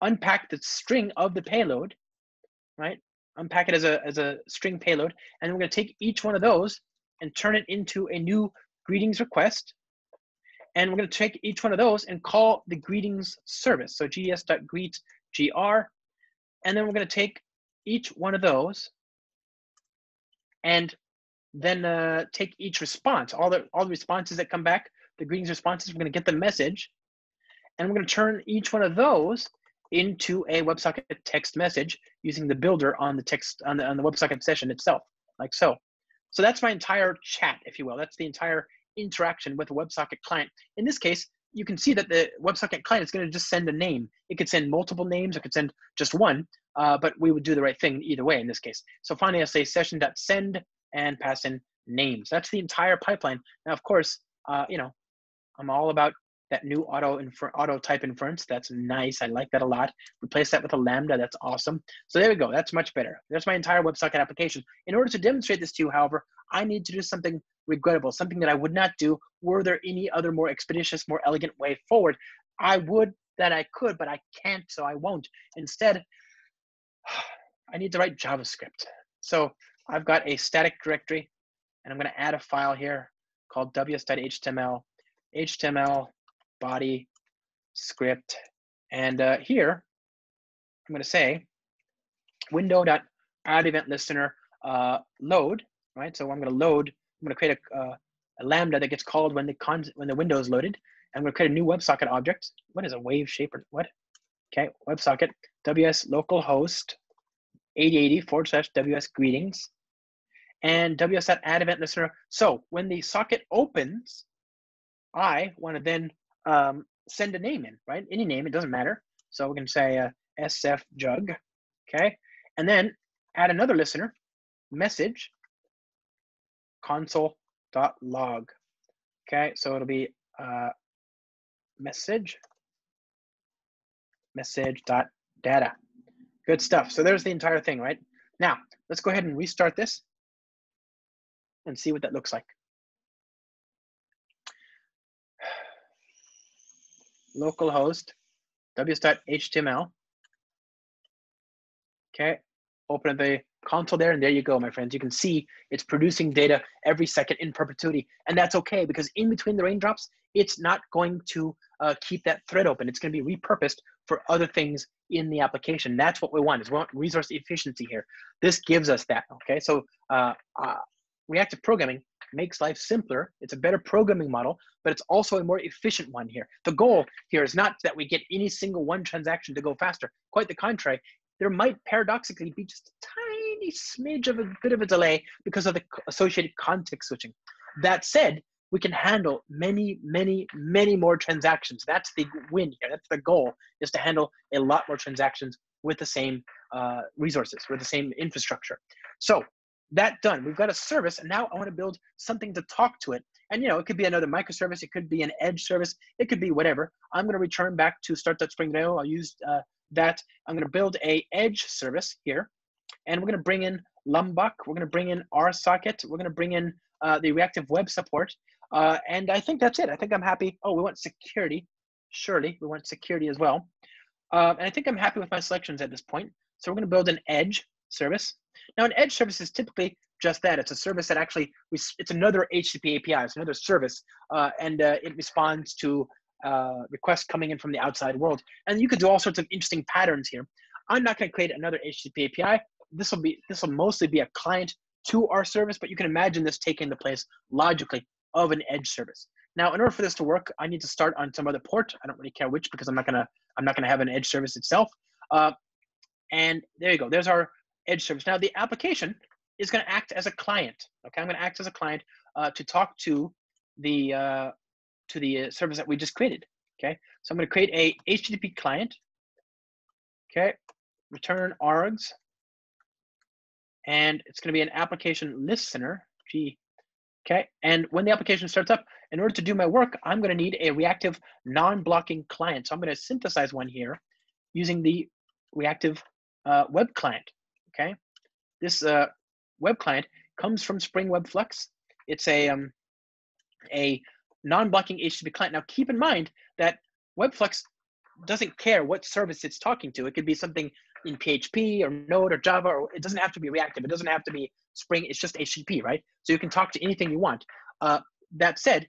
unpack the string of the payload, right? Unpack it as a as a string payload, and we're going to take each one of those and turn it into a new greetings request. And we're going to take each one of those and call the greetings service. So gs.greet gr. And then we're going to take each one of those and then uh, take each response, all the all the responses that come back, the greetings responses, we're going to get the message, and we're going to turn each one of those into a WebSocket text message using the builder on the text on the on the WebSocket session itself, like so. So that's my entire chat, if you will. That's the entire interaction with the WebSocket client. In this case, you can see that the WebSocket client is going to just send a name. It could send multiple names, it could send just one, uh, but we would do the right thing either way in this case. So finally, I'll say session.send and pass in names. That's the entire pipeline. Now, of course, uh, you know, I'm all about that new auto infer- auto type inference. That's nice. I like that a lot. Replace that with a Lambda. That's awesome. So there we go. That's much better. There's my entire WebSocket application. In order to demonstrate this to you, however, I need to do something regrettable, something that I would not do were there any other more expeditious, more elegant way forward. I would that I could, but I can't, so I won't. Instead, (sighs) I need to write JavaScript. So I've got a static directory, and I'm going to add a file here called ws.html, HTML body script. And uh, here, I'm going to say window.add event listener uh, load, right? So I'm going to load, I'm going to create a, uh, a lambda that gets called when the con when the window is loaded. I'm going to create a new WebSocket object. What is a wave shaper? What? Okay, WebSocket ws localhost 8080 forward slash ws greetings and ws add event listener. So when the socket opens, I want to then um, send a name in, right? Any name, it doesn't matter. So we can say uh, SF jug, okay? And then add another listener, message, console.log, okay? So it'll be uh, message, message.data. Good stuff. So there's the entire thing, right? Now, let's go ahead and restart this and see what that looks like. Localhost ws.html. Okay, open the console there, and there you go, my friends. You can see it's producing data every second in perpetuity, and that's okay because in between the raindrops, it's not going to uh, keep that thread open. It's going to be repurposed for other things in the application. That's what we want. Is we want resource efficiency here. This gives us that. Okay, so uh, uh, reactive programming makes life simpler. It's a better programming model, but it's also a more efficient one here. The goal here is not that we get any single one transaction to go faster. Quite the contrary. There might paradoxically be just a tiny smidge of a bit of a delay because of the associated context switching. That said, we can handle many, many, many more transactions. That's the win here. That's the goal is to handle a lot more transactions with the same uh, resources, with the same infrastructure. So that done. We've got a service, and now I want to build something to talk to it. And you know, it could be another microservice, it could be an edge service, it could be whatever. I'm going to return back to start.spring.io. I'll use uh, that. I'm going to build a edge service here, and we're going to bring in Lombok. We're going to bring in RSocket. We're going to bring in uh, the reactive web support. Uh, and I think that's it. I think I'm happy. Oh, we want security. Surely, we want security as well. Uh, and I think I'm happy with my selections at this point. So we're going to build an edge service. Now, an edge service is typically just that. It's a service that actually, it's another HTTP API. It's another service, uh, and uh, it responds to uh, requests coming in from the outside world. And you could do all sorts of interesting patterns here. I'm not going to create another HTTP API. This will be this will mostly be a client to our service, but you can imagine this taking the place logically of an edge service. Now, in order for this to work, I need to start on some other port. I don't really care which because I'm not gonna I'm not gonna have an edge service itself. Uh, and there you go. There's our edge service. Now the application is going to act as a client. Okay, I'm going to act as a client uh, to talk to the uh, to the uh, service that we just created. Okay, so I'm going to create a HTTP client. Okay, return args, and it's going to be an application listener. G Okay, and when the application starts up, in order to do my work, I'm going to need a reactive non-blocking client. So I'm going to synthesize one here using the reactive uh, web client. Okay, this uh, web client comes from Spring Web Flux. It's a um, a non-blocking HTTP client. Now, keep in mind that WebFlux doesn't care what service it's talking to. It could be something in PHP or Node or Java, or it doesn't have to be reactive. It doesn't have to be Spring. It's just HTTP, right? So you can talk to anything you want. Uh, that said,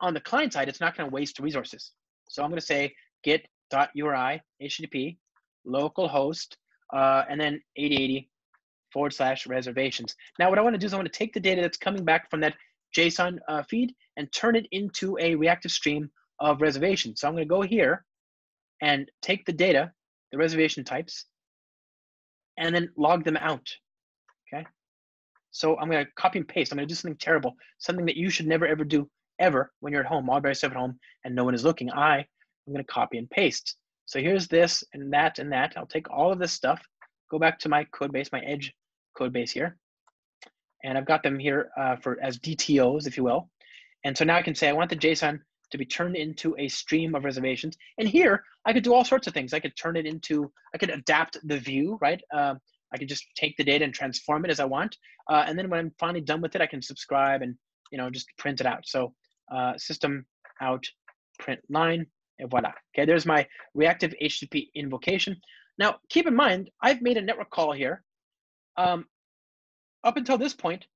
on the client side, it's not going to waste resources. So I'm going to say get.uri HTTP localhost uh, and then 8080 forward slash reservations. Now, what I want to do is I want to take the data that's coming back from that JSON uh, feed and turn it into a reactive stream of reservations. So I'm going to go here and take the data, the reservation types, and then log them out. Okay. So I'm going to copy and paste. I'm going to do something terrible, something that you should never ever do ever when you're at home, all by yourself at home, and no one is looking. I am going to copy and paste. So here's this and that and that. I'll take all of this stuff, go back to my code base, my Edge code base here, and I've got them here uh, for as DTOs, if you will. And so now I can say I want the JSON to be turned into a stream of reservations. And here I could do all sorts of things. I could turn it into, I could adapt the view, right? Uh, I could just take the data and transform it as I want. Uh, and then when I'm finally done with it, I can subscribe and you know just print it out. So uh, system out print line and voila. Okay, there's my reactive HTTP invocation. Now keep in mind, I've made a network call here. Um, up until this point,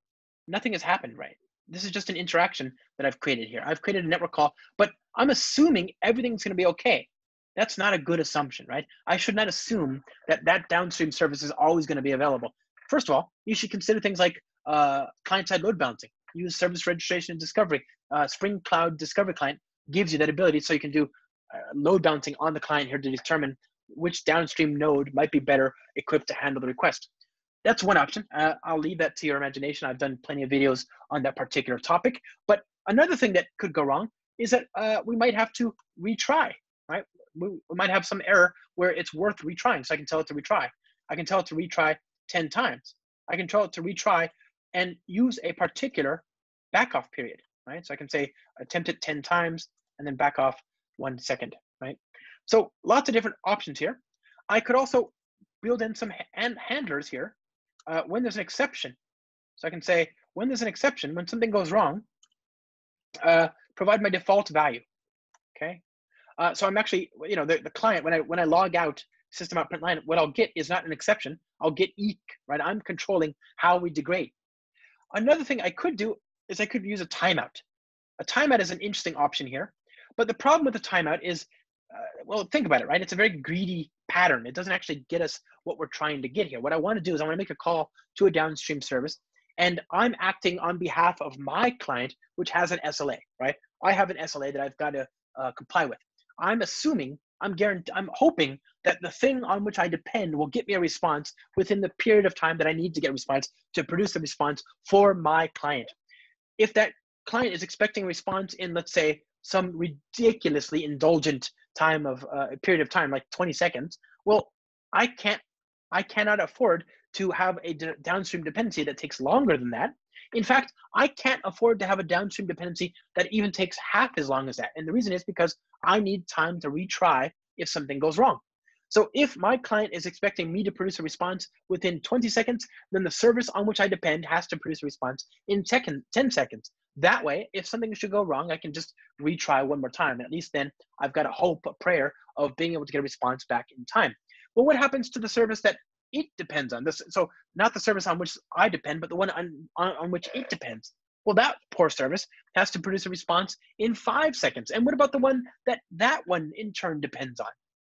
nothing has happened, right? This is just an interaction that I've created here. I've created a network call, but I'm assuming everything's going to be okay. That's not a good assumption, right? I should not assume that that downstream service is always going to be available. First of all, you should consider things like uh, client-side load balancing. Use service registration and discovery. Uh, Spring Cloud Discovery Client gives you that ability, so you can do load balancing on the client here to determine which downstream node might be better equipped to handle the request that's one option. Uh, I'll leave that to your imagination. I've done plenty of videos on that particular topic. But another thing that could go wrong is that uh, we might have to retry, right? We, we, might have some error where it's worth retrying. So I can tell it to retry. I can tell it to retry 10 times. I can tell it to retry and use a particular back off period, right? So I can say attempt it 10 times and then back off one second, right? So lots of different options here. I could also build in some hand handlers here uh, when there's an exception. So I can say, when there's an exception, when something goes wrong, uh, provide my default value, okay? Uh, so I'm actually, you know, the, the client, when I, when I log out system out print line, what I'll get is not an exception, I'll get eek, right? I'm controlling how we degrade. Another thing I could do is I could use a timeout. A timeout is an interesting option here, but the problem with the timeout is, uh, well, think about it, right? It's a very greedy pattern. It doesn't actually get us what we're trying to get here. What I want to do is I want to make a call to a downstream service, and I'm acting on behalf of my client, which has an SLA, right? I have an SLA that I've got to uh, comply with. I'm assuming, I'm guaranteed, I'm hoping that the thing on which I depend will get me a response within the period of time that I need to get a response to produce a response for my client. If that client is expecting a response in, let's say, some ridiculously indulgent time of uh, a period of time, like 20 seconds, well, I can't, I cannot afford to have a d- downstream dependency that takes longer than that. In fact, I can't afford to have a downstream dependency that even takes half as long as that. And the reason is because I need time to retry if something goes wrong. So if my client is expecting me to produce a response within 20 seconds, then the service on which I depend has to produce a response in 10 seconds. That way, if something should go wrong, I can just retry one more time. At least then I've got a hope, a prayer of being able to get a response back in time. Well, what happens to the service that it depends on? This, so not the service on which I depend, but the one on, on, on which it depends. Well, that poor service has to produce a response in five seconds. And what about the one that that one in turn depends on?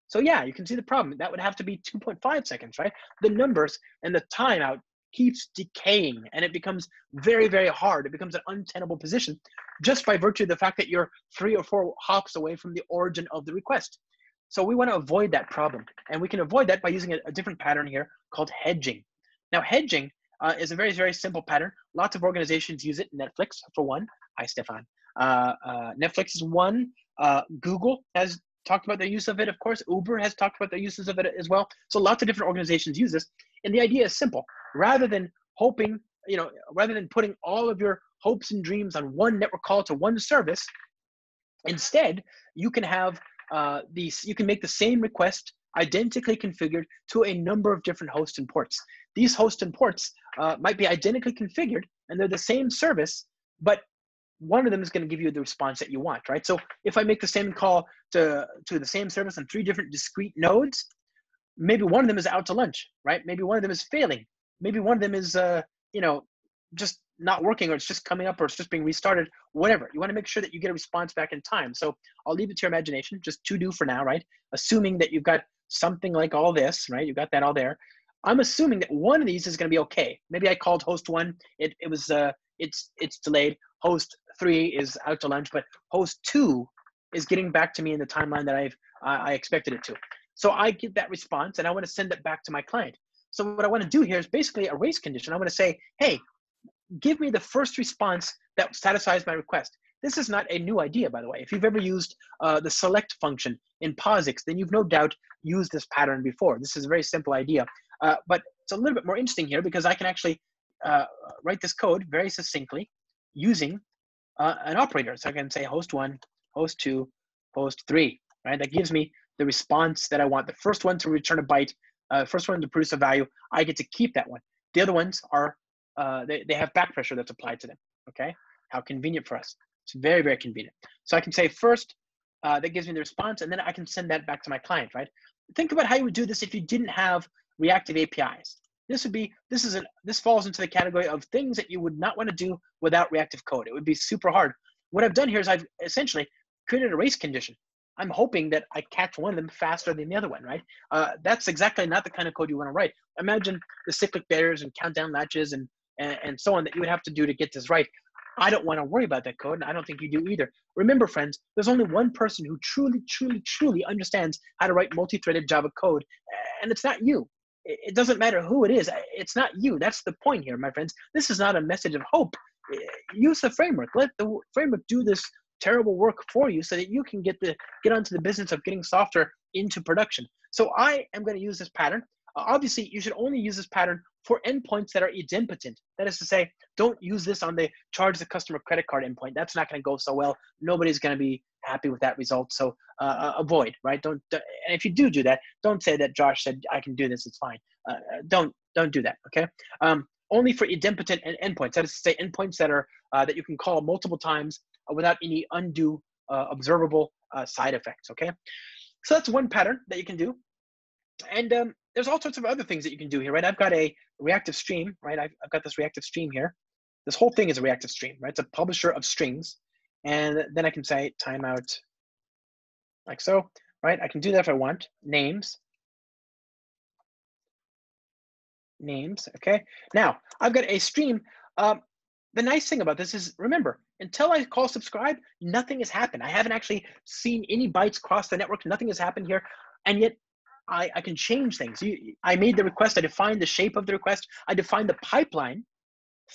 So yeah, you can see the problem. That would have to be 2.5 seconds, right? The numbers and the timeout keeps decaying and it becomes very, very hard. It becomes an untenable position just by virtue of the fact that you're three or four hops away from the origin of the request. So we want to avoid that problem. And we can avoid that by using a, a different pattern here called hedging. Now, hedging uh, is a very, very simple pattern. Lots of organizations use it. Netflix, for one. Hi, Stefan. Uh, uh, Netflix is one. Uh, Google has talked about their use of it, of course. Uber has talked about their uses of it as well. So lots of different organizations use this. And the idea is simple. Rather than hoping, you know, rather than putting all of your hopes and dreams on one network call to one service. Instead, you can have uh, these, you can make the same request identically configured to a number of different hosts and ports. These hosts and ports uh, might be identically configured and they're the same service, but one of them is going to give you the response that you want, right? So if I make the same call to, to the same service on three different discrete nodes, maybe one of them is out to lunch, right? Maybe one of them is failing. Maybe one of them is, uh, you know, just not working or it's just coming up or it's just being restarted, whatever. You want to make sure that you get a response back in time. So I'll leave it to your imagination, just to do for now, right? Assuming that you've got something like all this, right? You've got that all there. I'm assuming that one of these is going to be okay. Maybe I called host one. It, it was, uh, it's, it's delayed. Host three is out to lunch, but host two is getting back to me in the timeline that I've, uh, I expected it to. So I get that response and I want to send it back to my client. So what I want to do here is basically a race condition. I want to say, hey, give me the first response that satisfies my request. This is not a new idea, by the way. If you've ever used uh, the select function in POSIX, then you've no doubt used this pattern before. This is a very simple idea, uh, but it's a little bit more interesting here because I can actually uh, write this code very succinctly using uh, an operator. So I can say host one, host two, host three, right? That gives me the response that I want. The first one to return a byte, uh, first one to produce a value, I get to keep that one. The other ones are, uh, they, they have back pressure that's applied to them, okay? How convenient for us. It's very, very convenient. So I can say first, uh, that gives me the response, and then I can send that back to my client, right? Think about how you would do this if you didn't have reactive APIs. This would be, this is an, this falls into the category of things that you would not want to do without reactive code. It would be super hard. What I've done here is I've essentially created a race condition. I'm hoping that I catch one of them faster than the other one, right? Uh, that's exactly not the kind of code you want to write. Imagine the cyclic barriers and countdown latches and, and, and so on that you would have to do to get this right. I don't want to worry about that code, and I don't think you do either. Remember, friends, there's only one person who truly, truly, truly understands how to write multi-threaded Java code, and it's not you. It doesn't matter who it is. It's not you. That's the point here, my friends. This is not a message of hope. Use the framework. Let the framework do this terrible work for you so that you can get the get onto the business of getting software into production. So I am going to use this pattern. Uh, obviously, you should only use this pattern for endpoints that are idempotent. That is to say, don't use this on the charge the customer credit card endpoint. That's not going to go so well. Nobody's going to be happy with that result. So uh, uh avoid, right? Don't, and if you do do that, don't say that Josh said I can do this. It's fine. Uh, uh don't don't do that. Okay. Um, only for idempotent endpoints. That is to say, endpoints that are uh, that you can call multiple times without any undue observable side effects. Okay, so that's one pattern that you can do, and um, there's all sorts of other things that you can do here, right? I've got a reactive stream, right? I've, I've got this reactive stream here. This whole thing is a reactive stream, right? It's a publisher of strings, and then I can say timeout like so, right? I can do that if I want. Names, names, okay? Now, I've got a stream. Um, the nice thing about this is, remember, until I call subscribe, nothing has happened. I haven't actually seen any bytes cross the network. Nothing has happened here. And yet I, I can change things. You, I made the request. I defined the shape of the request. I defined the pipeline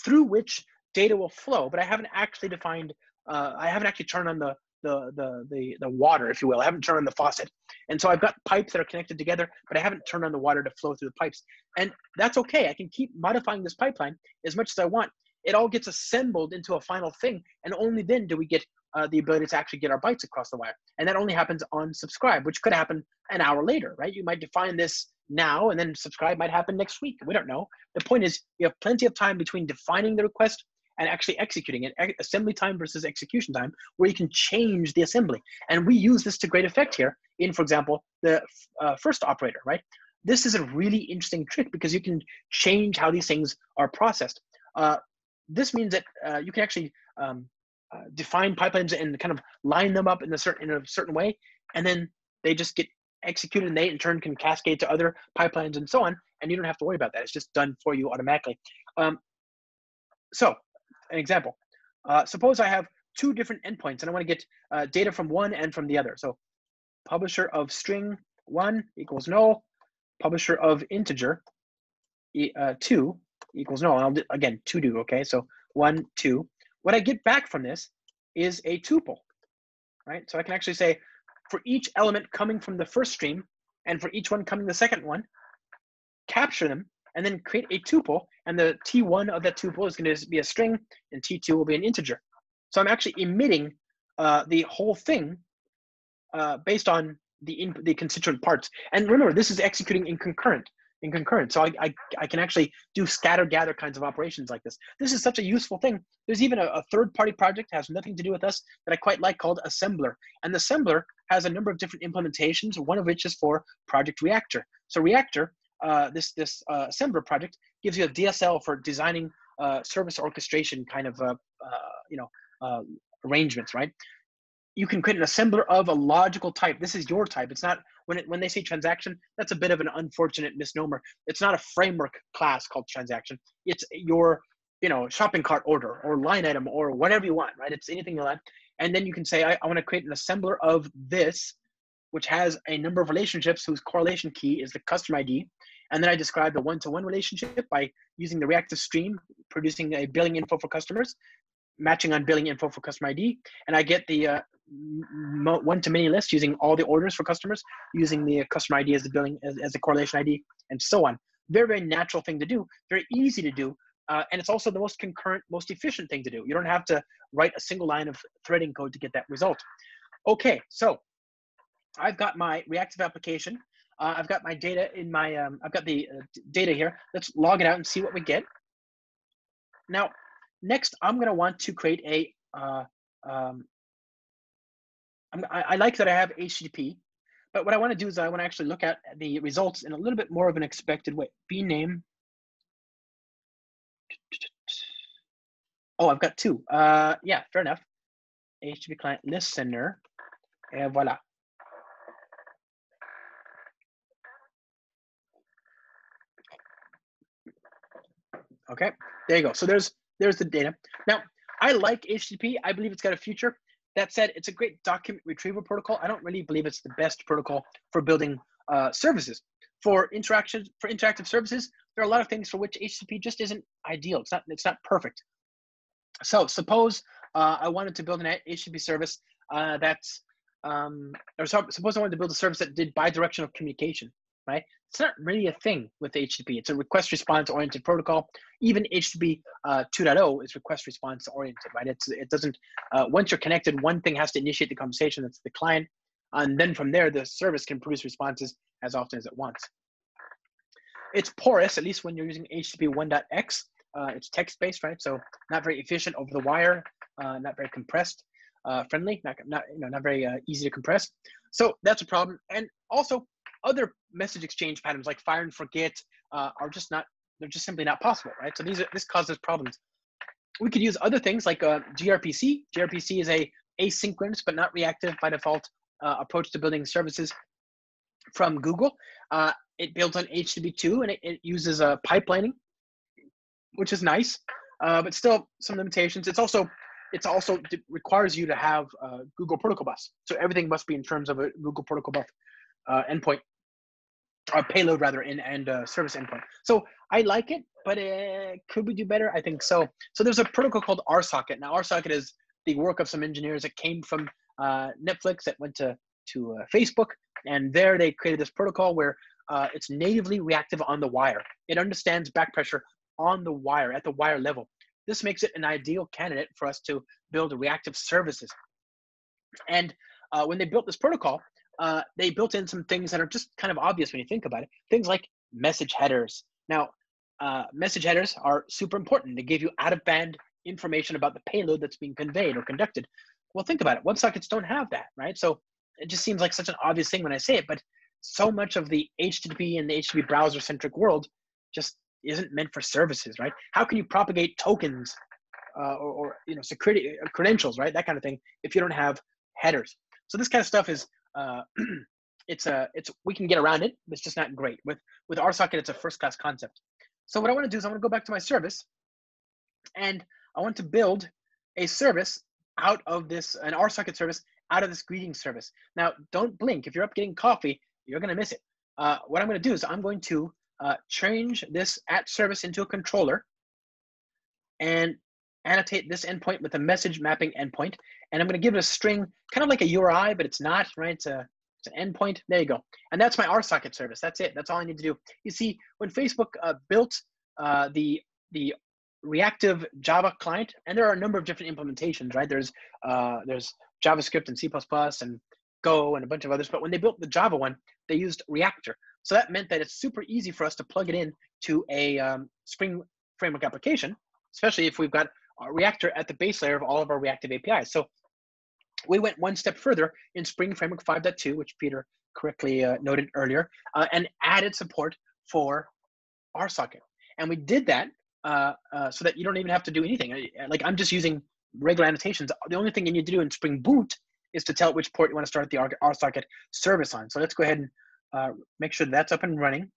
through which data will flow, but I haven't actually defined, uh, I haven't actually turned on the, the, the, the, the water, if you will. I haven't turned on the faucet. And so I've got pipes that are connected together, but I haven't turned on the water to flow through the pipes. And that's okay. I can keep modifying this pipeline as much as I want it all gets assembled into a final thing and only then do we get uh, the ability to actually get our bytes across the wire. And that only happens on subscribe which could happen an hour later right? You might define this now and then subscribe might happen next week. We don't know. The point is you have plenty of time between defining the request and actually executing it. Assembly time versus execution time where you can change the assembly. And we use this to great effect here in for example the uh, first operator right? This is a really interesting trick because you can change how these things are processed. Uh, this means that uh, you can actually um, uh, define pipelines and kind of line them up in a certain in a certain way, and then they just get executed, and they in turn can cascade to other pipelines and so on, and you don't have to worry about that. It's just done for you automatically. Um, so, an example: uh, suppose I have two different endpoints, and I want to get uh, data from one and from the other. So, publisher of string one equals null, publisher of integer uh, two equals null. And I'll do, again, to do, okay? So one, two. What I get back from this is a tuple, right? So I can actually say for each element coming from the first stream and for each one coming the second one, capture them and then create a tuple and the T1 of that tuple is going to be a string, and T2 will be an integer. So I'm actually emitting uh, the whole thing uh, based on the the constituent parts. And remember, this is executing in concurrent in concurrent. So I, I, I, can actually do scatter gather kinds of operations like this. This is such a useful thing. There's even a, a third party project has nothing to do with us that I quite like called Assembler. And the Assembler has a number of different implementations, one of which is for Project Reactor. So Reactor, uh, this, this uh, Assembler project gives you a DSL for designing uh, service orchestration kind of, uh, uh, you know, uh, arrangements, right? You can create an assembler of a logical type. This is your type. It's not when it, when they say transaction, that's a bit of an unfortunate misnomer. It's not a framework class called transaction. It's your you know shopping cart order or line item or whatever you want, right? It's anything you want. And then you can say, I, I want to create an assembler of this, which has a number of relationships whose correlation key is the customer ID. And then I describe the one-to-one relationship by using the reactive stream, producing a billing info for customers, matching on billing info for customer ID, and I get the uh, one-to-many list using all the orders for customers, using the customer ID as the billing as, as correlation ID, and so on. Very very natural thing to do, very easy to do, uh, and it's also the most concurrent, most efficient thing to do. You don't have to write a single line of threading code to get that result. Okay, so I've got my reactive application. Uh, I've got my data in my, um, I've got the uh, data here. Let's log it out and see what we get. Now, Next, I'm going to want to create a. Uh, um, I, I like that I have HTTP, but what I want to do is I want to actually look at the results in a little bit more of an expected way. B name. Oh, I've got two. Uh, yeah, fair enough. HTTP client listener. Et voila. Okay, there you go. So there's there's the data. Now, I like HTTP. I believe it's got a future. That said, it's a great document retrieval protocol. I don't really believe it's the best protocol for building uh, services. For interaction, for interactive services, there are a lot of things for which HTTP just isn't ideal. It's not, it's not perfect. So suppose uh, I wanted to build an HTTP service uh, that's, um, or so, suppose I wanted to build a service that did bidirectional communication right? It's not really a thing with HTTP. It's a request response oriented protocol. Even HTTP uh, 2.0 is request response oriented, right? It's, it doesn't, uh, once you're connected, one thing has to initiate the conversation, that's the client. And then from there, the service can produce responses as often as it wants. It's porous, at least when you're using HTTP 1.x. Uh, it's text-based, right? So not very efficient over the wire, uh, not very compressed, uh, friendly, not, not, you know, not very uh, easy to compress. So that's a problem. And also other message exchange patterns like fire and forget uh, are just not they're just simply not possible right? So these are this causes problems. We could use other things like uh, grpc. grpc is a asynchronous but not reactive by default uh, approach to building services from google. Uh, it builds on http2 and it, it uses a uh, pipelining which is nice uh, but still some limitations. It's also it's also it requires you to have uh, google protocol buffers. So everything must be in terms of a google protocol buffers endpoint or payload rather in and uh, service endpoint. So I like it, but uh, could we do better? I think so. So there's a protocol called RSocket. Now RSocket is the work of some engineers that came from uh, Netflix that went to to uh, Facebook, and there they created this protocol where uh, it's natively reactive on the wire. It understands back pressure on the wire at the wire level. This makes it an ideal candidate for us to build reactive services. And uh, when they built this protocol, uh, they built in some things that are just kind of obvious when you think about it. Things like message headers. Now, uh, message headers are super important. They give you out of band information about the payload that's being conveyed or conducted. Well, think about it. WebSockets don't have that, right? So it just seems like such an obvious thing when I say it, but so much of the HTTP and the HTTP browser centric world just isn't meant for services, right? How can you propagate tokens uh, or, or, you know security uh, credentials, right? That kind of thing if you don't have headers. So this kind of stuff is uh, (clears throat) it's a it's we can get around it, it's just not great. With with RSocket, it's a first class concept. So what I want to do is I want to go back to my service, and I want to build a service out of this an RSocket service out of this greeting service. Now, don't blink. If you're up getting coffee, you're gonna miss it. Uh, what I'm gonna do is I'm going to uh, change this at service into a controller, and annotate this endpoint with a message mapping endpoint. And I'm going to give it a string, kind of like a URI, but it's not, right? It's, a, it's an endpoint. There you go. And that's my RSocket service. That's it. That's all I need to do. You see, when Facebook uh, built uh, the the reactive Java client, and there are a number of different implementations, right? There's uh, there's JavaScript and C++ and Go and a bunch of others. But when they built the Java one, they used Reactor. So that meant that it's super easy for us to plug it in to a um, Spring Framework application, especially if we've got Reactor at the base layer of all of our reactive APIs. So we went one step further in Spring Framework 5.2, which Peter correctly uh, noted earlier, uh, and added support for RSocket. And we did that uh, uh, so that you don't even have to do anything. Like I'm just using regular annotations. The only thing you need to do in Spring Boot is to tell it which port you want to start the RSocket service on. So let's go ahead and uh, make sure that's up and running.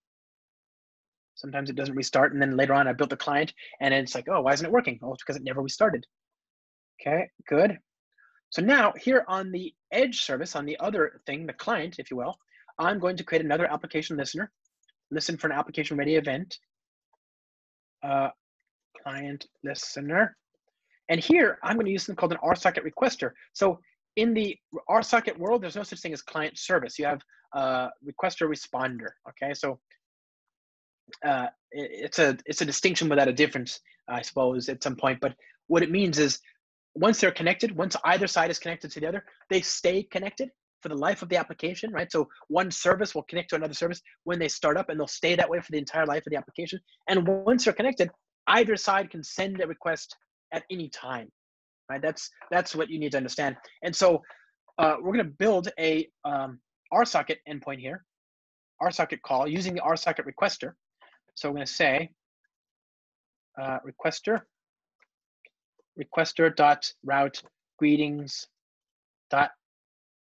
Sometimes it doesn't restart, and then later on I built the client, and it's like, oh, why isn't it working? Oh, it's because it never restarted. Okay, good. So now here on the edge service, on the other thing, the client, if you will, I'm going to create another application listener, listen for an application ready event, uh, client listener. And here I'm going to use something called an RSocket requester. So in the RSocket world, there's no such thing as client service. You have uh, requester responder. Okay, so uh, it, it's a it's a distinction without a difference, I suppose, at some point. But what it means is once they're connected, once either side is connected to the other, they stay connected for the life of the application, right? So one service will connect to another service when they start up, and they'll stay that way for the entire life of the application. And once they're connected, either side can send a request at any time, right? That's that's what you need to understand. And so uh, we're going to build a um, RSocket endpoint here, RSocket call using the RSocket requester. So I'm going to say uh, requester requester dot route greetings dot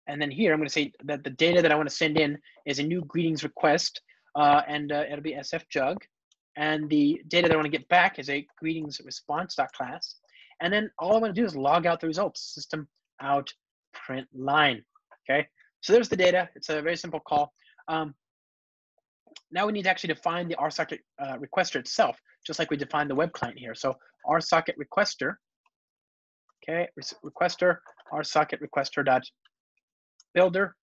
and then here I'm going to say that the data that I want to send in is a new greetings request uh, and uh, it'll be sfjug and the data that I want to get back is a greetings response dot class. And then all I want to do is log out the results system out print line okay? So there's the data. It's a very simple call. Um, now we need to actually define the RSocket uh, requester itself, just like we defined the web client here. So RSocket requester Okay, requester, RSocket requester dot builder,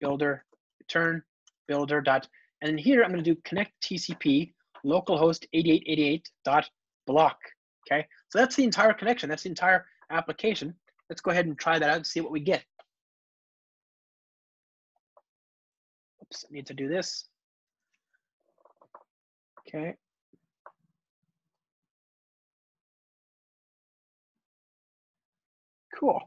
builder, return, builder dot, and then here I'm going to do connect TCP localhost 8888 dot block. Okay, so that's the entire connection. That's the entire application. Let's go ahead and try that out and see what we get. Oops, I need to do this. Okay, Cool.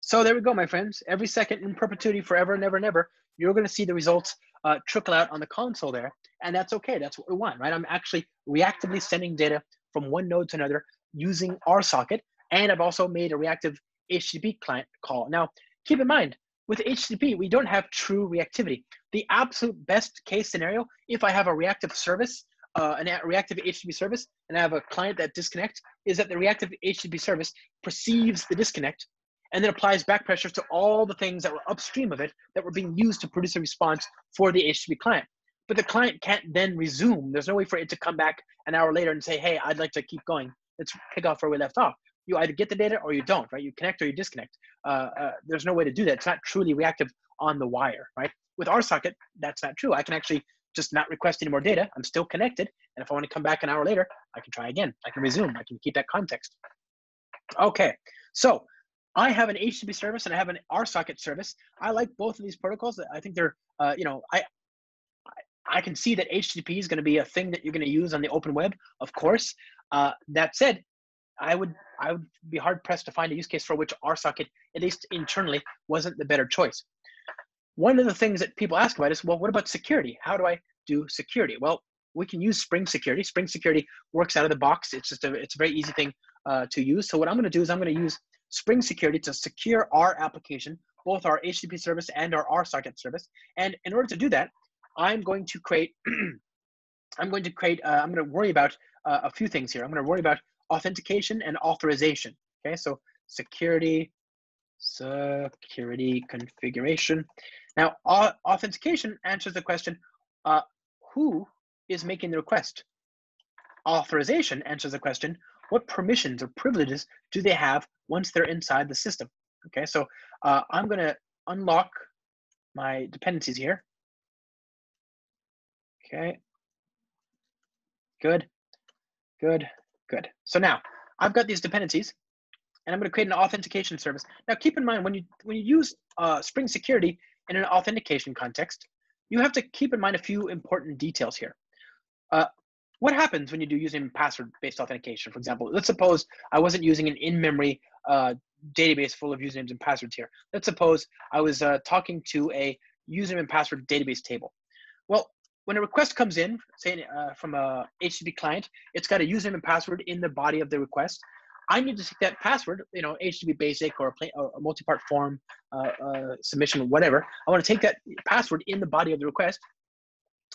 So there we go, my friends. Every second in perpetuity, forever, and ever and ever, you're going to see the results uh, trickle out on the console there. And that's okay. That's what we want, right? I'm actually reactively sending data from one node to another using RSocket. And I've also made a reactive HTTP client call. Now, keep in mind, with HTTP, we don't have true reactivity. The absolute best case scenario, if I have a reactive service uh, a reactive HTTP service and I have a client that disconnects, is that the reactive HTTP service perceives the disconnect and then applies back pressure to all the things that were upstream of it that were being used to produce a response for the HTTP client. But the client can't then resume. There's no way for it to come back an hour later and say, hey, I'd like to keep going. Let's pick off where we left off. You either get the data or you don't, right? You connect or you disconnect. Uh, uh, there's no way to do that. It's not truly reactive on the wire, right? With RSocket, that's not true. I can actually just not request any more data. I'm still connected. And if I want to come back an hour later, I can try again. I can resume. I can keep that context. Okay, so I have an HTTP service and I have an RSocket service. I like both of these protocols. I think they're, uh, you know, I, I can see that HTTP is going to be a thing that you're going to use on the open web, of course. Uh, that said, I would I would be hard pressed to find a use case for which RSocket, at least internally, wasn't the better choice one of the things that people ask about is, well, what about security? How do I do security? Well, we can use Spring Security. Spring Security works out of the box. It's just a, it's a very easy thing uh, to use. So what I'm going to do is I'm going to use Spring Security to secure our application, both our HTTP service and our RSocket service. And in order to do that, I'm going to create, (clears throat) I'm going to create, uh, I'm going to worry about uh, a few things here. I'm going to worry about authentication and authorization. Okay, so security, security configuration. Now, authentication answers the question, uh, who is making the request? Authorization answers the question, what permissions or privileges do they have once they're inside the system? Okay, so uh, I'm gonna unlock my dependencies here. Okay, good. Good, good. So now I've got these dependencies and I'm going to create an authentication service. Now keep in mind when you when you use uh, Spring Security in an authentication context, you have to keep in mind a few important details here. Uh, what happens when you do using password-based authentication? For example, let's suppose I wasn't using an in-memory uh, database full of usernames and passwords here. Let's suppose I was uh, talking to a username and password database table. Well, when a request comes in, say uh, from a HTTP client, it's got a username and password in the body of the request. I need to take that password, you know, HTTP basic or a, play, or a multi-part form uh, uh, submission, whatever. I want to take that password in the body of the request.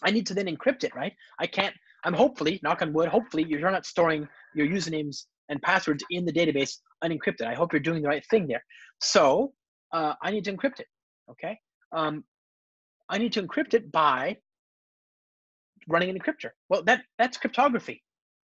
I need to then encrypt it, right? I can't. I'm hopefully, knock on wood, hopefully you're not storing your usernames and passwords in the database unencrypted. I hope you're doing the right thing there. So uh, I need to encrypt it. Okay. Um, I need to encrypt it by running an encryptor. Well, that that's cryptography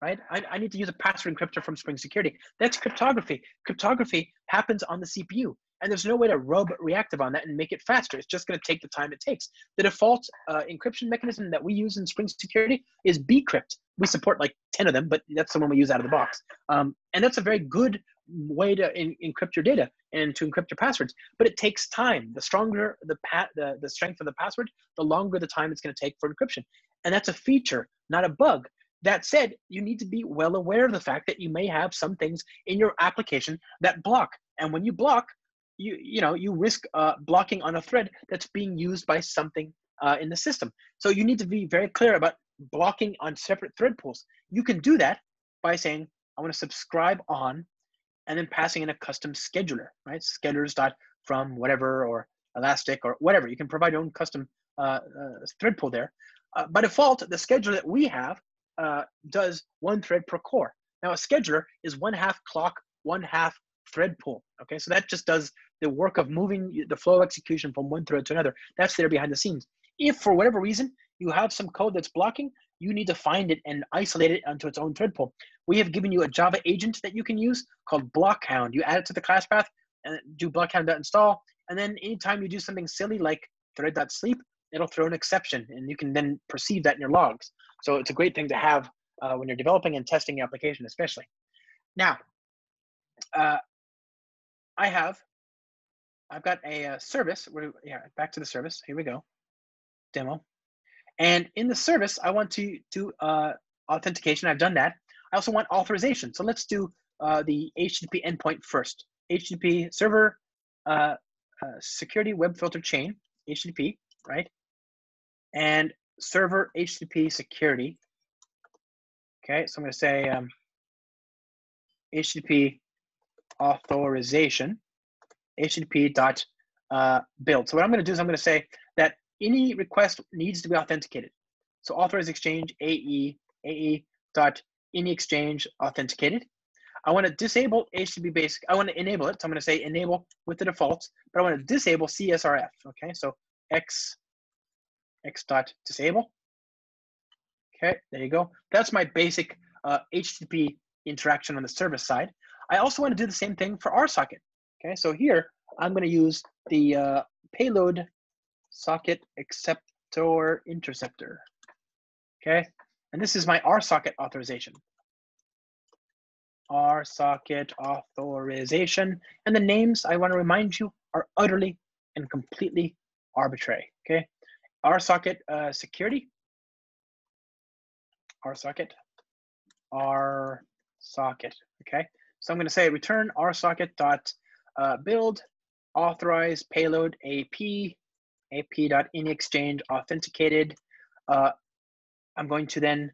right? I, I need to use a password encryptor from Spring Security. That's cryptography. Cryptography happens on the CPU, and there's no way to rub reactive on that and make it faster. It's just going to take the time it takes. The default uh, encryption mechanism that we use in Spring Security is bcrypt. We support like 10 of them, but that's the one we use out of the box. Um, and that's a very good way to in, encrypt your data and to encrypt your passwords. But it takes time. The stronger the, the, the strength of the password, the longer the time it's going to take for encryption. And that's a feature, not a bug. That said, you need to be well aware of the fact that you may have some things in your application that block. And when you block, you you know you risk uh, blocking on a thread that's being used by something uh, in the system. So you need to be very clear about blocking on separate thread pools. You can do that by saying I want to subscribe on, and then passing in a custom scheduler, right? Schedulers dot from whatever or Elastic or whatever. You can provide your own custom uh, uh thread pool there. Uh, by default, the scheduler that we have uh, does one thread per core. Now a scheduler is one half clock, one half thread pool. Okay, so that just does the work of moving the flow of execution from one thread to another. That's there behind the scenes. If for whatever reason you have some code that's blocking, you need to find it and isolate it onto its own thread pool. We have given you a Java agent that you can use called Blockhound. You add it to the class path and do blockhound.install. And then anytime you do something silly like thread.sleep, it'll throw an exception and you can then perceive that in your logs. So it's a great thing to have uh, when you're developing and testing the application, especially. Now, uh, I have, I've got a, a uh, service. Yeah, back to the service. Here we go. Demo. And in the service, I want to do uh, authentication. I've done that. I also want authorization. So let's do uh, the HTTP endpoint first. HTTP server uh, security web filter chain, HTTP, right? And server HTTP security. Okay, so I'm going to say um, HTTP authorization, HTTP dot uh, build. So what I'm going to do is I'm going to say that any request needs to be authenticated. So authorize exchange AE AE dot any exchange authenticated. I want to disable HTTP basic. I want to enable it. So I'm going to say enable with the defaults, but I want to disable CSRF. Okay, so X X dot disable. Okay, there you go. That's my basic uh, HTTP interaction on the service side. I also want to do the same thing for RSocket. Okay, so here I'm going to use the uh, payload socket acceptor interceptor. Okay, and this is my RSocket authorization. RSocket authorization. And the names, I want to remind you, are utterly and completely arbitrary. Okay, RSocket uh, security, RSocket, RSocket, okay? So I'm gonna say return RSocket dot uh, build authorize payload AP, AP dot in exchange authenticated. Uh, I'm going to then,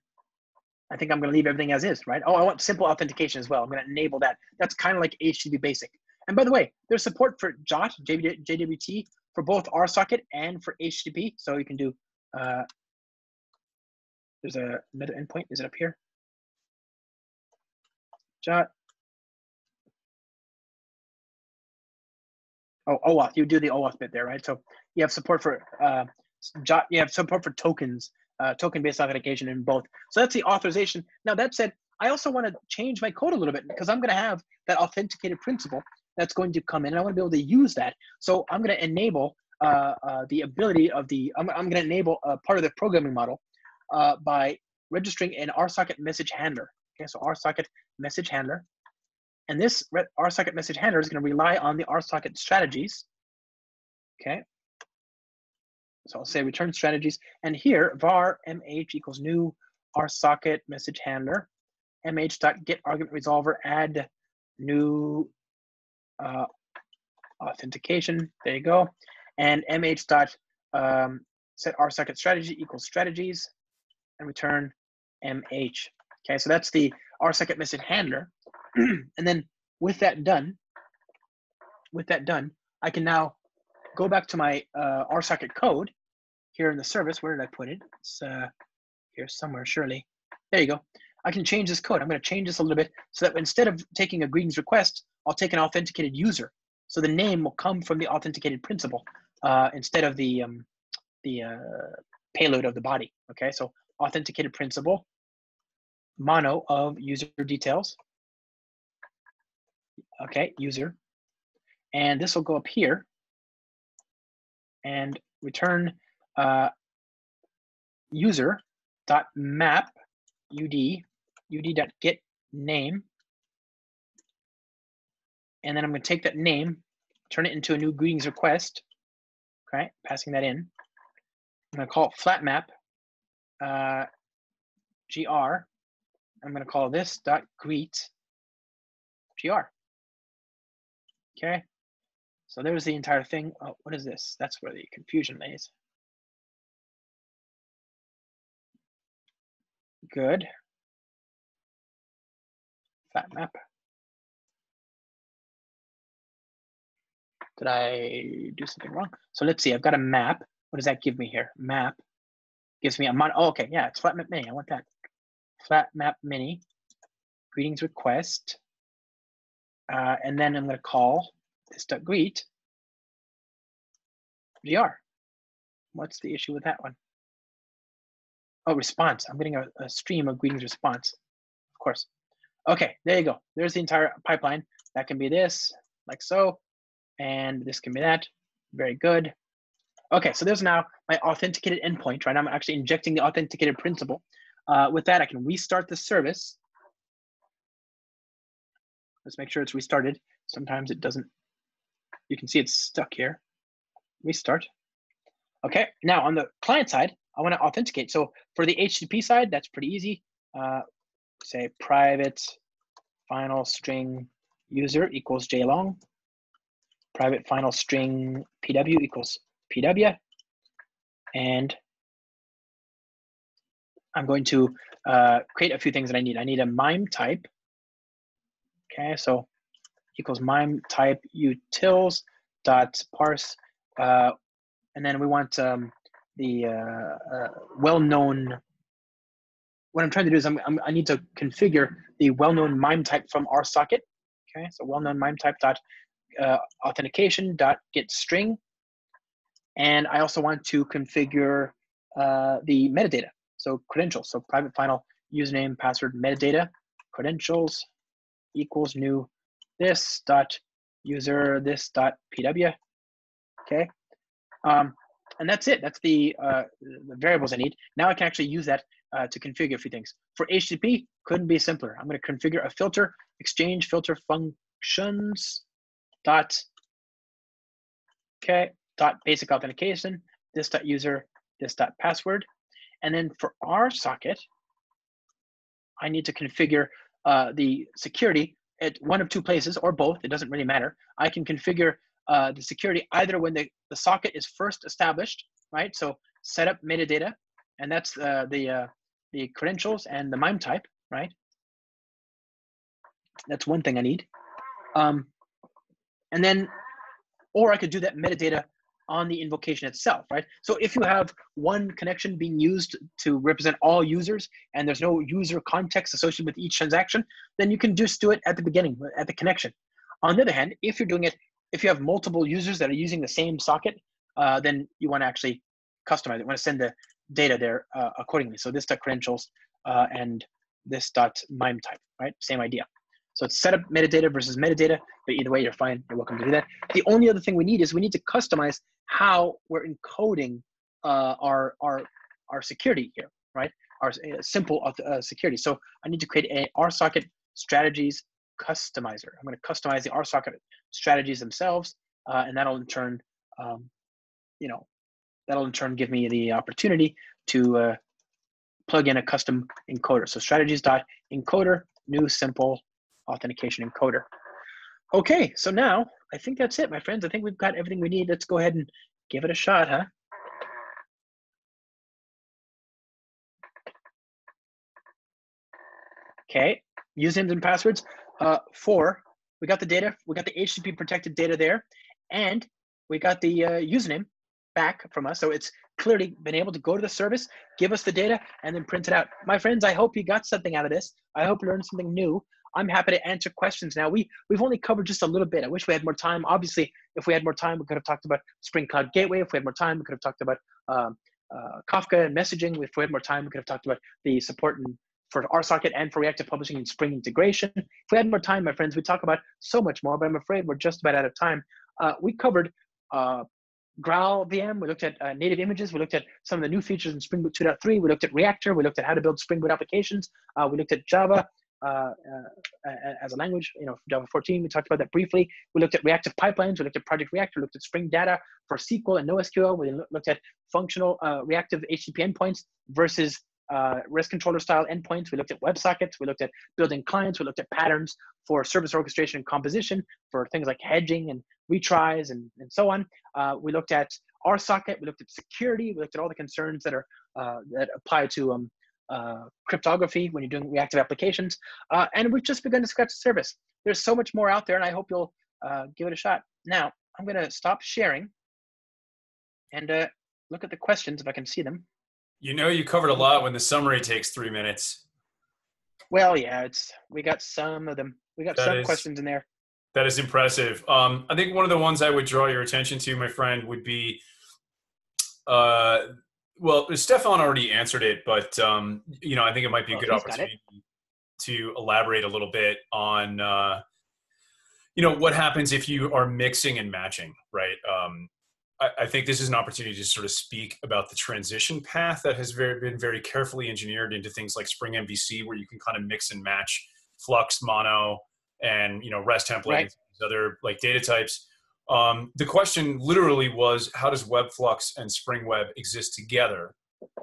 I think I'm gonna leave everything as is, right? Oh, I want simple authentication as well. I'm gonna enable that. That's kind of like HTTP basic. And by the way, there's support for JOT, JWT, for both RSocket and for HTTP. So you can do, uh, there's a endpoint. Is it up here? JOT. Oh, OAuth. You do the OAuth bit there, right? So you have support for uh, JOT. You have support for tokens, uh, token-based authentication in both. So that's the authorization. Now that said, I also want to change my code a little bit because I'm going to have that authenticated principal that's going to come in. And I want to be able to use that. So I'm going to enable uh, uh, the ability of the, I'm, I'm going to enable a part of the programming model uh, by registering an RSocket message handler. Okay, so RSocket message handler. And this RSocket message handler is going to rely on the RSocket strategies. Okay. So I'll say return strategies. And here, var mh equals new RSocket message handler, mh.get argument resolver, add new uh, authentication. There you go. And mh dot um, set RSocket strategy equals strategies and return mh. Okay, so that's the RSocket message handler. (clears throat) and then with that done, with that done, I can now go back to my uh, RSocket code here in the service. Where did I put it? It's uh, here somewhere, surely. There you go. I can change this code. I'm going to change this a little bit so that instead of taking a greetings request, I'll take an authenticated user. So the name will come from the authenticated principal uh, instead of the um, the uh, payload of the body. Okay, so authenticated principal, mono of user details. Okay, user. And this will go up here and return uh, user dot map ud ud dot get name and then I'm going to take that name, turn it into a new greetings request. Okay, passing that in. I'm going to call it flat map uh, gr. I'm going to call this dot greet gr. Okay, so there's the entire thing. Oh, what is this? That's where the confusion lays. Good. Map. Did I do something wrong? So let's see, I've got a map. What does that give me here? Map gives me a mon, oh, okay, yeah, it's flat map many, I want that. Flat map many, greetings request. Uh, and then I'm gonna call this dot greet gr. What's the issue with that one? Oh, response. I'm getting a, a stream of greetings response, of course. Okay, there you go. There's the entire pipeline. That can be this, like so and this can be that. Very good. Okay, so there's now my authenticated endpoint, right? I'm actually injecting the authenticated principal. Uh, with that, I can restart the service. Let's make sure it's restarted. Sometimes it doesn't, you can see it's stuck here. Restart. Okay, now on the client side, I wanna authenticate. So for the HTTP side, that's pretty easy. Uh, say private final string user equals JLong private final string PW equals PW. And I'm going to uh, create a few things that I need. I need a MIME type. Okay, so equals MIME type utils dot parse. Uh, and then we want um, the uh, uh, well-known, what I'm trying to do is I'm, I'm, i need to configure the well-known MIME type from RSocket. Okay, so well-known MIME type dot uh, authentication dot get string. And I also want to configure uh, the metadata. So credentials, so private final username, password, metadata, credentials equals new this dot user this dot pw. Okay. Um, and that's it. That's the, uh, the variables I need. Now I can actually use that uh, to configure a few things. For HTTP, couldn't be simpler. I'm going to configure a filter, exchange filter functions, dot okay dot basic authentication this dot user this dot password and then for RSocket, i need to configure uh, the security at one of two places or both it doesn't really matter i can configure uh, the security either when the, the socket is first established right so set up metadata and that's uh, the uh, the credentials and the mime type right that's one thing i need um, and then, or I could do that metadata on the invocation itself, right? So if you have one connection being used to represent all users and there's no user context associated with each transaction, then you can just do it at the beginning, at the connection. On the other hand, if you're doing it, if you have multiple users that are using the same socket, uh, then you want to actually customize it. You want to send the data there uh, accordingly. So this dot credentials uh, and this dot mime type, right? Same idea. So it's setup metadata versus metadata, but either way, you're fine. You're welcome to do that. The only other thing we need is we need to customize how we're encoding uh, our, our, our security here, right? our uh, simple uh, security. So I need to create a RSocket strategies customizer. I'm going to customize the RSocket strategies themselves, uh, and that'll in turn, um, you know, that'll in turn give me the opportunity to uh, plug in a custom encoder. So strategies.encoder, new simple authentication encoder. Okay, so now I think that's it, my friends. I think we've got everything we need. Let's go ahead and give it a shot, huh? Okay, usernames and passwords. Uh, four, we got the data, we got the HTTP protected data there, and we got the uh, username back from us. So it's clearly been able to go to the service, give us the data, and then print it out. My friends, I hope you got something out of this. I hope you learned something new. I'm happy to answer questions now. We we've only covered just a little bit. I wish we had more time. Obviously, if we had more time, we could have talked about Spring Cloud Gateway. If we had more time, we could have talked about um, uh, Kafka and messaging. If we had more time, we could have talked about the support and for RSocket and for reactive publishing and Spring integration. If we had more time, my friends, we'd talk about so much more, but I'm afraid we're just about out of time. Uh, we covered uh, Graal VM, we looked at uh, native images, we looked at some of the new features in Spring Boot 2.3, we looked at Reactor, we looked at how to build Spring Boot applications, uh, we looked at Java, uh, uh, as a language, you know, Java 14, we talked about that briefly. We looked at reactive pipelines, we looked at Project Reactor, We looked at Spring Data for SQL and NoSQL. We looked at functional uh, reactive HTTP endpoints versus uh, REST controller style endpoints. We looked at WebSockets. We looked at building clients. We looked at patterns for service orchestration and composition for things like hedging and retries and, and so on. Uh, we looked at RSocket. We looked at security. We looked at all the concerns that are uh, that apply to um, uh, cryptography when you're doing reactive applications. Uh, and we've just begun to scratch the surface. There's so much more out there, and I hope you'll uh, give it a shot. Now, I'm going to stop sharing and uh, look at the questions if I can see them. You know, you covered a lot when the summary takes three minutes. Well, yeah, it's we got some of them. We got that some is, questions in there. That is impressive. Um, I think one of the ones I would draw your attention to, my friend, would be uh, well, Stefan already answered it, but um, you know, I think it might be a oh, good opportunity to elaborate a little bit on uh, you know what happens if you are mixing and matching, right? Um, I, I, think this is an opportunity to sort of speak about the transition path that has very, been very carefully engineered into things like Spring MVC, where you can kind of mix and match Flux, Mono, and you know REST templates, right. other like data types um, the question literally was, how does Webflux and Spring Web exist together?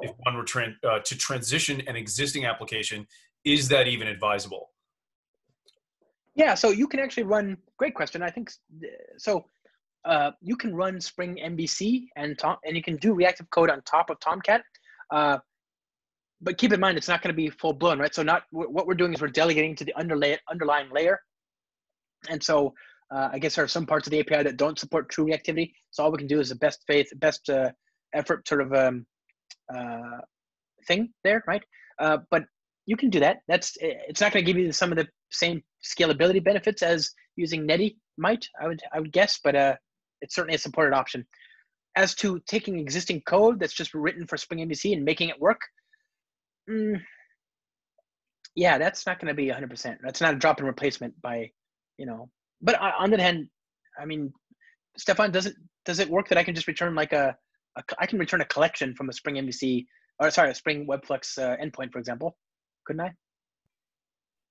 If one were tra- uh, to transition an existing application, is that even advisable? Yeah, so you can actually run. Great question. I think so. Uh, you can run Spring MVC and Tom, and you can do reactive code on top of Tomcat. Uh, but keep in mind, it's not going to be full blown, right? So not what we're doing is we're delegating to the underlay, underlying layer, and so uh, I guess there are some parts of the API that don't support true reactivity. So all we can do is a best faith, best uh, effort sort of um, uh, thing there, right? Uh, but you can do that. That's it's not going to give you some of the same scalability benefits as using Netty might. I would I would guess, but uh, it's certainly a supported option. As to taking existing code that's just written for Spring MVC and making it work, mm, yeah, that's not going to be 100%. That's not a drop-in replacement by, you know, but on the other hand, I mean, Stefan, does it does it work that I can just return like a, a I can return a collection from a Spring MVC or sorry, a Spring Webflux uh, endpoint, for example, couldn't I?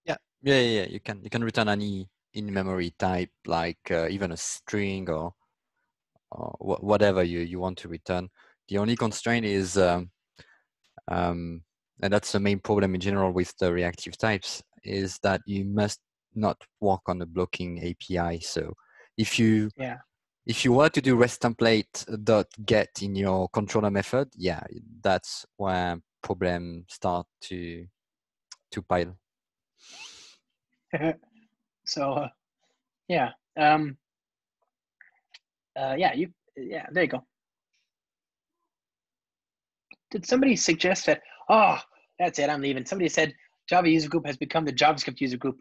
Yeah, yeah, yeah. You can you can return any in-memory type, like uh, even a string or wh- whatever you you want to return. The only constraint is, um, um, and that's the main problem in general with the reactive types, is that you must not work on the blocking API. So if you yeah if you were to do REST template dot get in your controller method, yeah, that's where problems start to to pile. (laughs) so uh, yeah, um, uh, yeah, you yeah, there you go. Did somebody suggest that? Oh, that's it. I'm leaving. Somebody said Java user group has become the JavaScript user group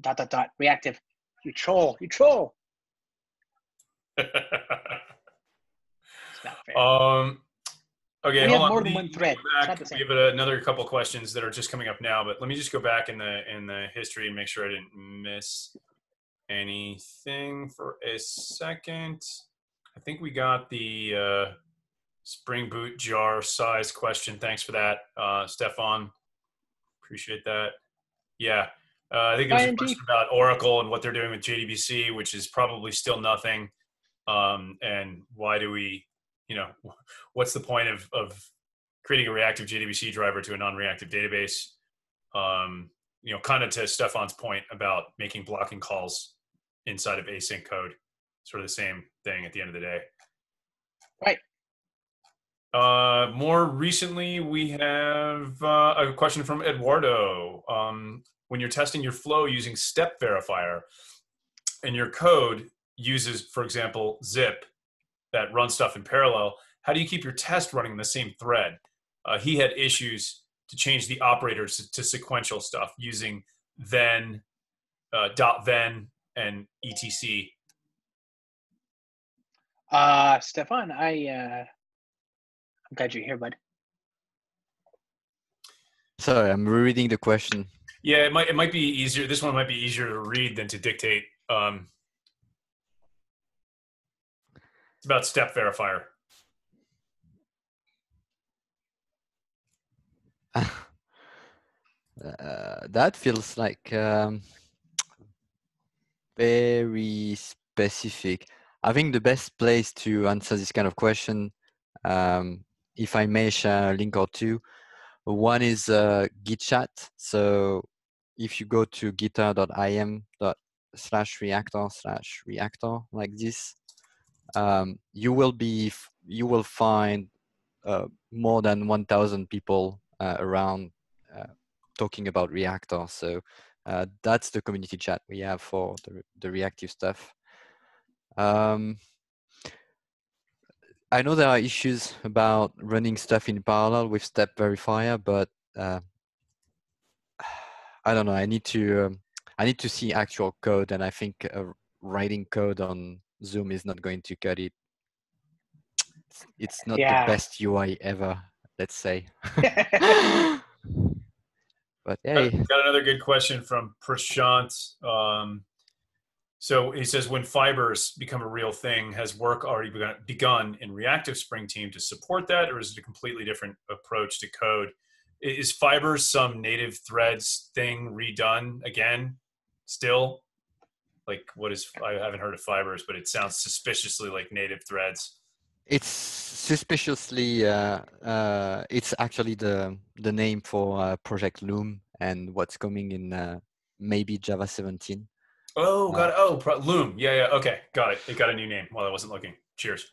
dot dot dot reactive. You troll. You troll. (laughs) um. Okay, we hold have on. more than one thread. Back. We have another couple questions that are just coming up now, but let me just go back in the in the history and make sure I didn't miss anything for a second. I think we got the uh, Spring Boot jar size question. Thanks for that, uh, Stefan. Appreciate that. Yeah. Uh, I think there's a question about Oracle and what they're doing with JDBC, which is probably still nothing. Um, and why do we, you know, (laughs) what's the point of, of creating a reactive JDBC driver to a non-reactive database? Um, you know, kind of to Stefan's point about making blocking calls inside of async code, sort of the same thing at the end of the day. Right. Uh, more recently, we have uh, a question from Eduardo. Um, when you're testing your flow using step verifier and your code uses, for example, zip that runs stuff in parallel, how do you keep your test running in the same thread? Uh, he had issues to change the operators to, to sequential stuff using then, uh, dot then, and etc. Uh, Stefan, I, uh, I'm glad you're here, bud. Sorry, I'm reading the question. Yeah, it might it might be easier. This one might be easier to read than to dictate. Um, it's about step verifier. (laughs) Uh, that feels like um, very specific. I think the best place to answer this kind of question, um, if I may share a link or two, one is uh, Gitter chat. So if you go to gitter.im slash reactor slash reactor like this, um, you will be you will find uh, more than 1,000 people uh, around uh, talking about Reactor. So uh, that's the community chat we have for the, the reactive stuff. Um, I know there are issues about running stuff in parallel with Step Verifier, but uh, I don't know. I need to um, I need to see actual code, and I think uh, writing code on Zoom is not going to cut it. It's not yeah. the best UI ever let's say. (laughs) but hey, got another good question from Prashant. Um, so he says, when fibers become a real thing, has work already begun, begun in Reactive Spring Team to support that, or is it a completely different approach to code? Is fibers some native threads thing redone again? Still, like what is? I haven't heard of fibers, but it sounds suspiciously like native threads. It's suspiciously, uh, uh, it's actually the the name for uh, Project Loom and what's coming in uh, maybe Java 17. Oh, got it. Oh, Pro- Loom. Yeah, yeah. Okay, got it. It got a new name while I wasn't looking. Cheers.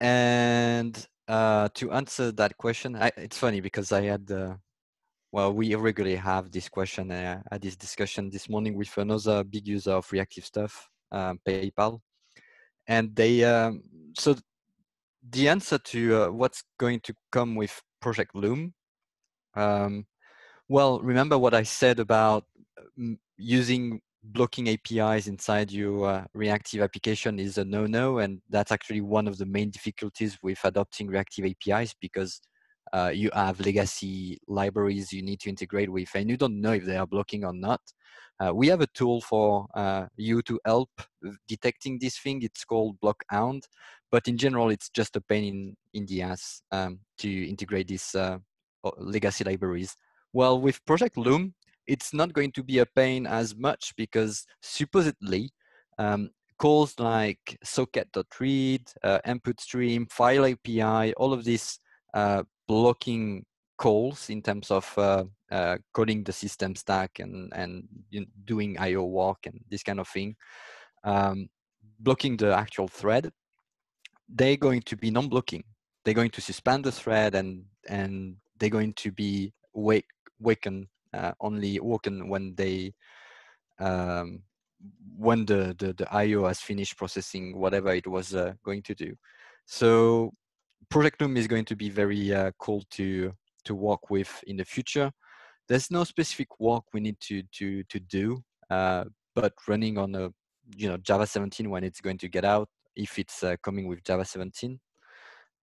And uh, to answer that question, I, it's funny because I had, uh, well, we regularly have this question. Uh, I had this discussion this morning with another big user of reactive stuff, um, PayPal, and they um, so the answer to uh, what's going to come with Project Loom. Um, well, remember what I said about um, using blocking APIs inside your uh, reactive application is a no-no, and that's actually one of the main difficulties with adopting reactive APIs because uh, you have legacy libraries you need to integrate with, and you don't know if they are blocking or not. Uh, we have a tool for uh, you to help detecting this thing. It's called Blockhound, but in general, it's just a pain in, in the ass um, to integrate these uh, legacy libraries. Well, with Project Loom, it's not going to be a pain as much because supposedly um, calls like socket.read, uh, input stream, file API, all of these uh, blocking calls in terms of uh, uh, coding the system stack and, and you know, doing IO work and this kind of thing, um, blocking the actual thread they're going to be non-blocking. They're going to suspend the thread and and they're going to be wake waken only woken when they um, when the, the the IO has finished processing whatever it was uh, going to do. So Project Loom is going to be very uh, cool to to work with in the future. There's no specific work we need to to to do, uh, but running on a you know Java 17 when it's going to get out if it's uh, coming with Java 17.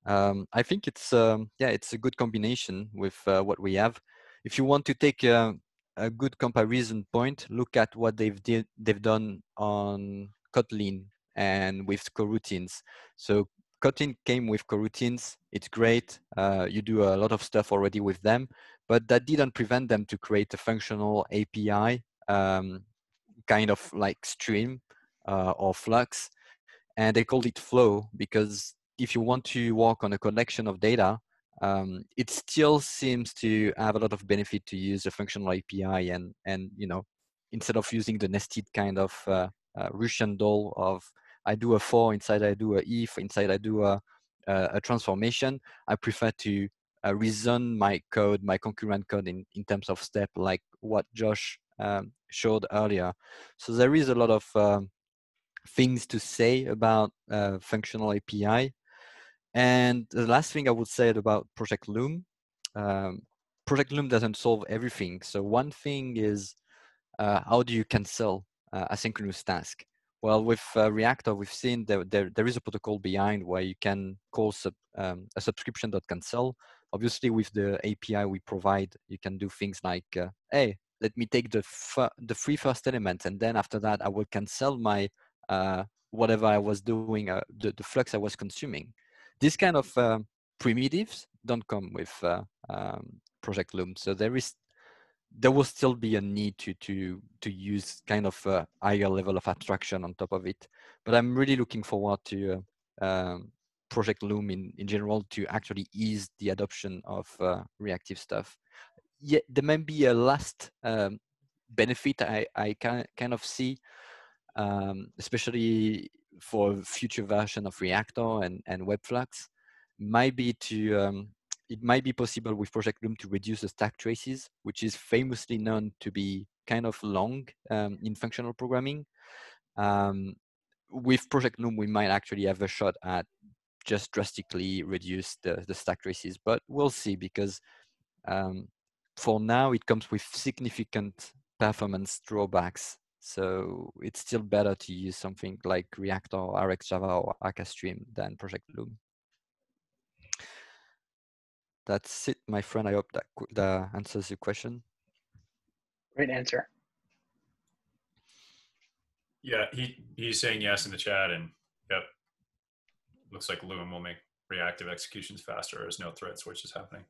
Um, I think it's um, yeah, it's a good combination with uh, what we have. If you want to take a, a, good comparison point, look at what they've did they've done on Kotlin and with coroutines. So Kotlin came with coroutines. It's great. Uh, you do a lot of stuff already with them, but that didn't prevent them to create a functional API, um, kind of like stream uh, or flux. And they called it flow because if you want to work on a collection of data, um, it still seems to have a lot of benefit to use a functional API and, and you know, instead of using the nested kind of uh, uh, Russian doll of I do a for inside I do a if inside I do a, a, a transformation. I prefer to uh, reason my code, my concurrent code in, in terms of step, like what Josh um, showed earlier. So there is a lot of um, things to say about uh, functional API. And the last thing I would say about Project Loom, um, Project Loom doesn't solve everything. So one thing is uh, how do you cancel uh, asynchronous task? Well, with uh, Reactor, we've seen that there, there is a protocol behind where you can call sub, um, a subscription.cancel. Obviously, with the API we provide, you can do things like, uh, hey, let me take the, the free first element, and then after that, I will cancel my uh, whatever I was doing, uh, the, the flux I was consuming. This kind of um, primitives don't come with uh, um, Project Loom. So there is there will still be a need to to to use kind of a higher level of abstraction on top of it. But I'm really looking forward to uh, um, Project Loom in, in general to actually ease the adoption of uh, reactive stuff. Yet there may be a last um, benefit I, I can, kind of see, um, especially for future version of Reactor and, and Webflux, might be to um, it might be possible with Project Loom to reduce the stack traces, which is famously known to be kind of long um, in functional programming. Um, with Project Loom, we might actually have a shot at just drastically reduce the, the stack traces, but we'll see because um, for now it comes with significant performance drawbacks. So it's still better to use something like Reactor, RxJava, or Akka Stream than Project Loom that's it, my friend. I hope that that answers your question. Great answer. Yeah, he he's saying yes in the chat, and yep, looks like Loom will make reactive executions faster as no thread switch is happening.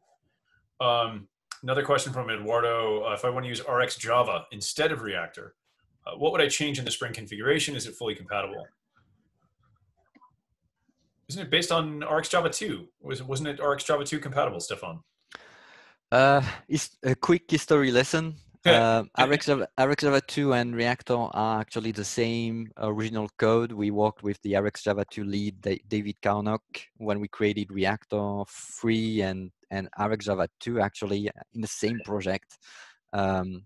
Um, another question from Eduardo: uh, If I want to use Rx Java instead of Reactor, uh, what would I change in the Spring configuration? Is it fully compatible? Isn't it based on RxJava 2? Was, wasn't it RxJava 2 compatible, Stefan? Uh, it's a quick history lesson. uh, RxJava, RxJava 2 and Reactor are actually the same original code. We worked with the RxJava 2 lead, David Karnok, when we created Reactor 3 and, and RxJava 2 actually in the same project. Um,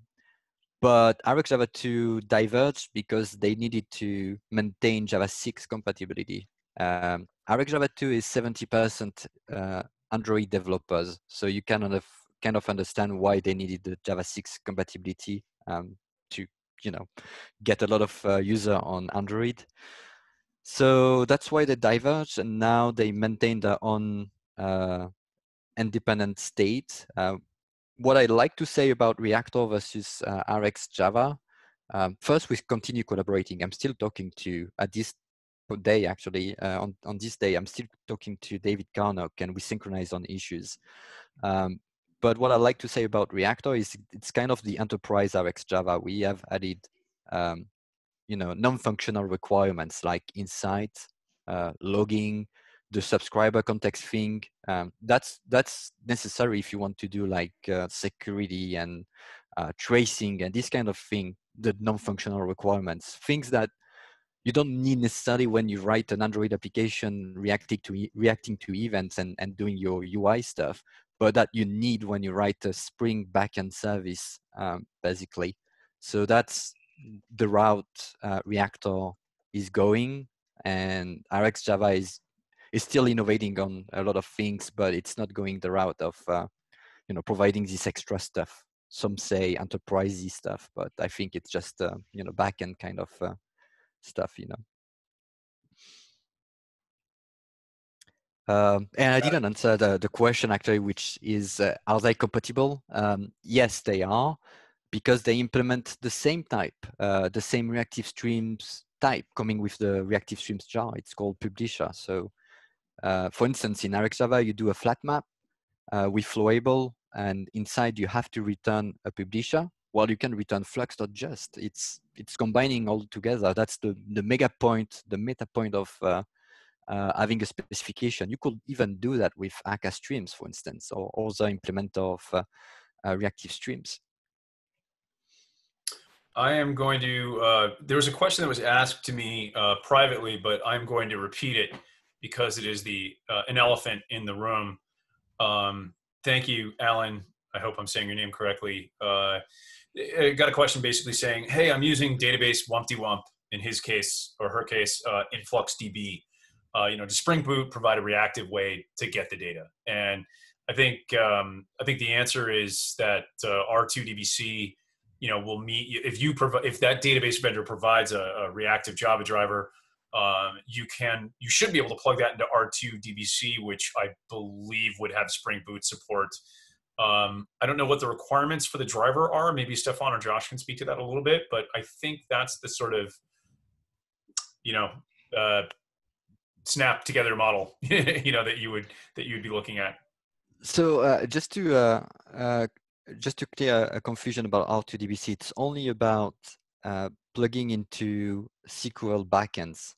but RxJava 2 diverged because they needed to maintain Java 6 compatibility. Um, RxJava 2 is 70% uh, Android developers, so you kind of kind of understand why they needed the Java 6 compatibility um, to you know get a lot of uh, user on Android. So that's why they diverged, and now they maintain their own uh, independent state. Uh, what I like to say about Reactor versus uh, RxJava, um, first we continue collaborating. I'm still talking to at this day actually uh, on, on this day i'm still talking to david karnok and we synchronize on issues. Um, but what i like to say about reactor is it's kind of the enterprise rx java. We have added um, you know non-functional requirements like insight uh, logging the subscriber context thing um, that's that's necessary if you want to do like uh, security and uh, tracing and this kind of thing the non-functional requirements things that you don't need necessarily when you write an Android application reacting to reacting to events and, and doing your UI stuff, but that you need when you write a Spring backend service, um, basically. So that's the route uh, Reactor is going, and RxJava is is still innovating on a lot of things, but it's not going the route of uh, you know providing this extra stuff. Some say enterprisey stuff, but I think it's just uh, you know backend kind of uh, stuff, you know. Um, and I didn't answer the, the question actually, which is, uh, are they compatible? Um, yes, they are, because they implement the same type, uh, the same reactive streams type coming with the reactive streams jar. It's called publisher. So uh, for instance, in RxJava, you do a flat map uh, with Flowable, and inside you have to return a publisher. Well, you can return flux.just. It's it's combining all together. That's the the mega point, the meta point of uh, uh, having a specification. You could even do that with Akka streams, for instance, or other implementer of uh, reactive streams. I am going to. There was a question that was asked to me privately, but I'm going to repeat it because it is the uh, an elephant in the room. Um, thank you, Alan. I hope I'm saying your name correctly. Uh, I got a question basically saying, "Hey, I'm using database Wumpty Wump in his case or her case, uh, InfluxDB. Uh, you know, does Spring Boot provide a reactive way to get the data?" And I think um, I think the answer is that uh, R2DBC, you know, will meet if you provide if that database vendor provides a, a reactive Java driver um, you can you should be able to plug that into R2 DBC, which I believe would have Spring Boot support. Um, I don't know what the requirements for the driver are. Maybe Stefan or Josh can speak to that a little bit, but I think that's the sort of you know uh, snap together model (laughs) you know that you would that you would be looking at. So uh, just to uh, uh just to clear a confusion about R2 DBC, it's only about uh, plugging into SQL backends.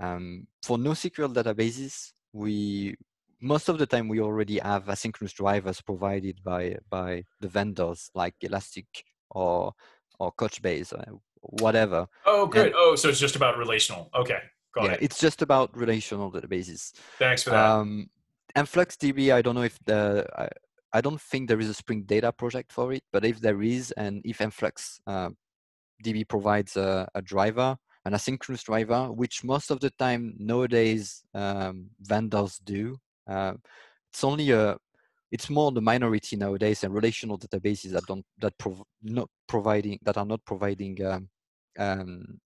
Um, for NoSQL databases, we most of the time we already have asynchronous drivers provided by by the vendors like Elastic or or Couchbase or whatever. Oh, good. And, oh, so it's just about relational. Okay, got yeah, it. It's just about relational databases. Thanks for that. Um, and FluxDB, I don't know if the I, I don't think there is a Spring Data project for it, but if there is, and if Influx uh, DB provides a, a driver, an asynchronous driver, which most of the time nowadays um, vendors do. Uh, it's only a, it's more the minority nowadays, and relational databases that don't that prov- not providing that are not providing um, um,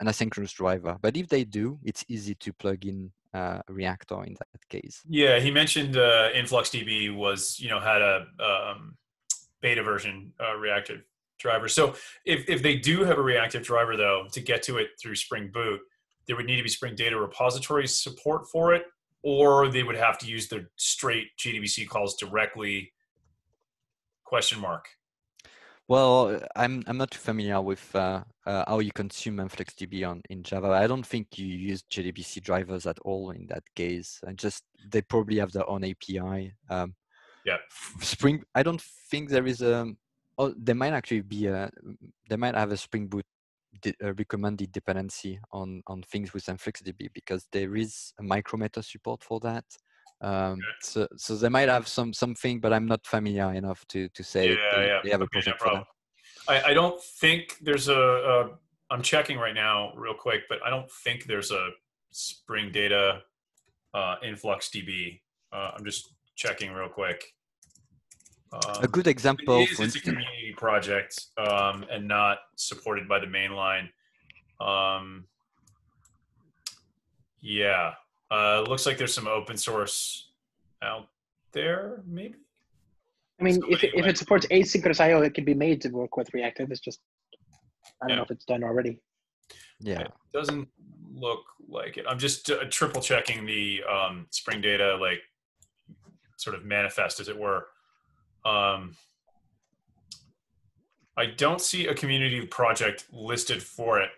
an asynchronous driver. But if they do, it's easy to plug in uh, Reactor in that case. Yeah, he mentioned uh, InfluxDB was you know had a um, beta version uh, reactive driver. So if, if they do have a reactive driver though, to get to it through Spring Boot, there would need to be Spring Data repository support for it, or they would have to use the straight JDBC calls directly. Question mark. Well, I'm I'm not too familiar with uh, uh, how you consume InfluxDB on in Java. I don't think you use JDBC drivers at all in that case. And just they probably have their own API. Um, yeah. Spring. I don't think there is a oh, there might actually be a they might have a Spring Boot de- a recommended dependency on on things with InfluxDB because there is a micrometer support for that. Um, okay. So so they might have some something, but I'm not familiar enough to to say yeah, they, yeah. they have a okay, project no for that. I, I don't think there's a, a. I'm checking right now, real quick, but I don't think there's a Spring Data uh, InfluxDB. Uh, I'm just checking real quick. Um, a good example. It is, it's a community project um, and not supported by the main line. Um, yeah, uh, looks like there's some open source out there, maybe. I mean, if, if it supports asynchronous I/O, it can be made to work with reactive. It's just I don't yeah. know if it's done already. Yeah, it doesn't look like it. I'm just uh, triple checking the um, Spring Data like sort of manifest, as it were. Um, I don't see a community project listed for it.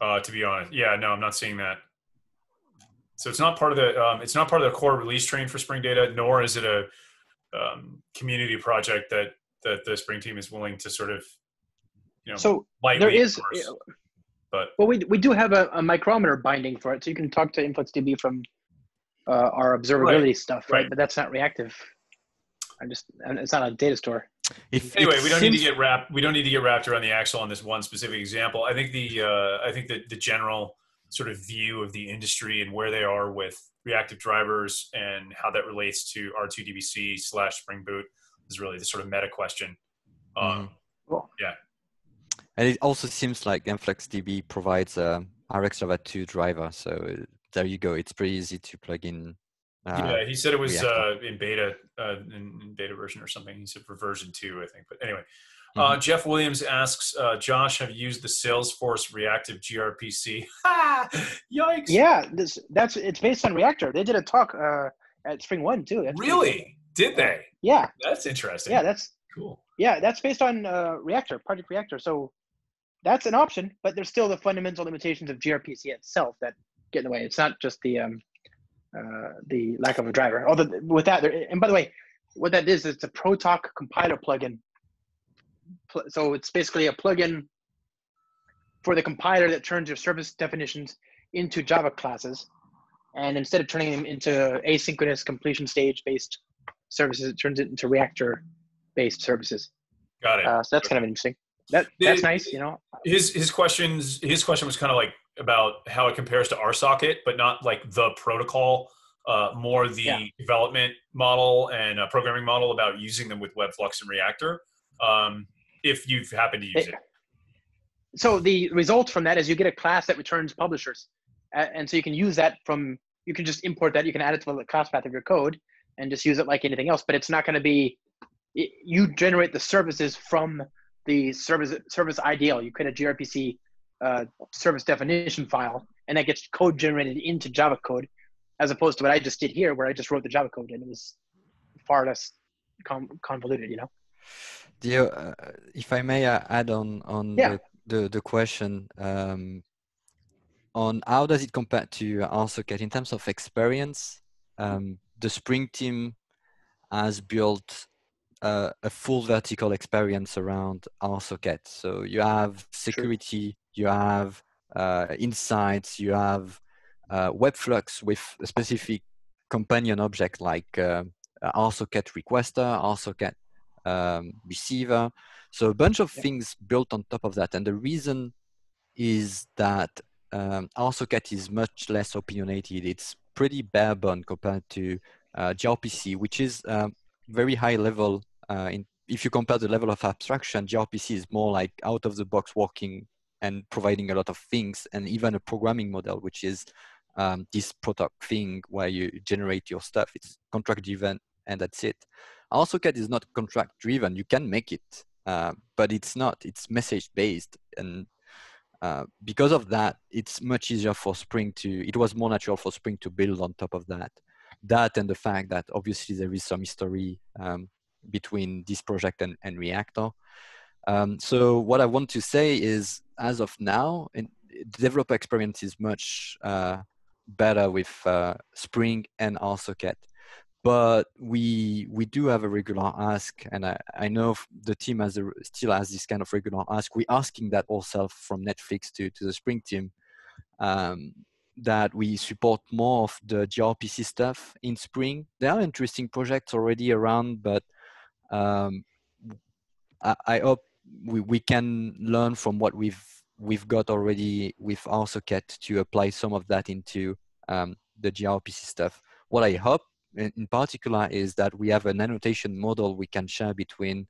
Uh, to be honest, yeah, no, I'm not seeing that. So it's not part of the um, it's not part of the core release train for Spring Data, nor is it a um, community project that that the Spring team is willing to sort of you know. So there is, course, but well, we we do have a, a, micrometer binding for it, so you can talk to InfluxDB from uh, our observability right. stuff, right? right? But that's not reactive. I'm just it's not a data store. If anyway, we don't need to get wrapped. We don't need to get wrapped around the axle on this one specific example. I think the uh, I think that the general sort of view of the industry and where they are with reactive drivers and how that relates to R2DBC slash Spring Boot is really the sort of meta question. Um, mm-hmm. cool. Yeah. And it also seems like InfluxDB provides a RxJava 2 driver. So there you go. It's pretty easy to plug in uh, yeah, he said it was uh, in beta, uh, in, in, beta version or something. He said for version two, I think. But anyway, Uh, mm-hmm. Jeff Williams asks, uh, Josh, have you used the Salesforce reactive gRPC? (laughs) Yikes! Yeah, this, that's it's based on Reactor. They did a talk uh, at SpringOne too. That's really? Did they? Yeah. That's interesting. Yeah, that's cool. Yeah, that's based on uh, Reactor, Project Reactor. So that's an option, but there's still the fundamental limitations of gRPC itself that get in the way. It's not just the um, uh, the lack of a driver. Although with that, there, and by the way, what that is, it's a Protoc compiler plugin. So it's basically a plugin for the compiler that turns your service definitions into Java classes. And instead of turning them into asynchronous completion stage based services, it turns it into reactor based services. Got it. Uh, so that's kind of interesting. That that's nice, you know. His his questions his question was kind of like about how it compares to RSocket, but not like the protocol, uh, more the yeah. development model and uh, programming model about using them with Webflux and Reactor. Um, if you've happened to use it, it. So the result from that is you get a class that returns publishers, and so you can use that from you can just import that. You can add it to the class path of your code and just use it like anything else. But it's not going to be you generate the services from the service service IDL. You create a gRPC uh, service definition file, and that gets code generated into Java code, as opposed to what I just did here, where I just wrote the Java code, and it was far less convoluted. You know. The, uh, if I may uh, add on on yeah. the, the, the question um, on how does it compare to RSocket in terms of experience, um, the Spring team has built uh, a full vertical experience around RSocket. So you have security, you have uh, insights, you have uh, Webflux with a specific companion object like uh, RSocket requester, RSocket um, receiver. So a bunch of yeah. things built on top of that. And the reason is that um, RSocket is much less opinionated. It's pretty bare bone compared to uh, gRPC, which is um, very high level. Uh, in, if you compare the level of abstraction, gRPC is more like out of the box working and providing a lot of things and even a programming model, which is um, this product thing where you generate your stuff. It's contract driven and that's it. RSocket is not contract driven. You can make it, uh, but it's not. It's message based, and uh, because of that, it's much easier for Spring to. It was more natural for Spring to build on top of that. That and the fact that obviously there is some history um, between this project and, and Reactor. Um, so what I want to say is, as of now, in, developer experience is much uh, better with uh, Spring and RSocket. But we we do have a regular ask, and I, I know the team has a, still has this kind of regular ask. We're asking that ourselves from Netflix to, to the Spring team um, that we support more of the gRPC stuff in Spring. There are interesting projects already around, but um, I, I hope we, we can learn from what we've we've got already with RSocket to apply some of that into um, the gRPC stuff. What I hope in, in, particular is that we have an annotation model we can share between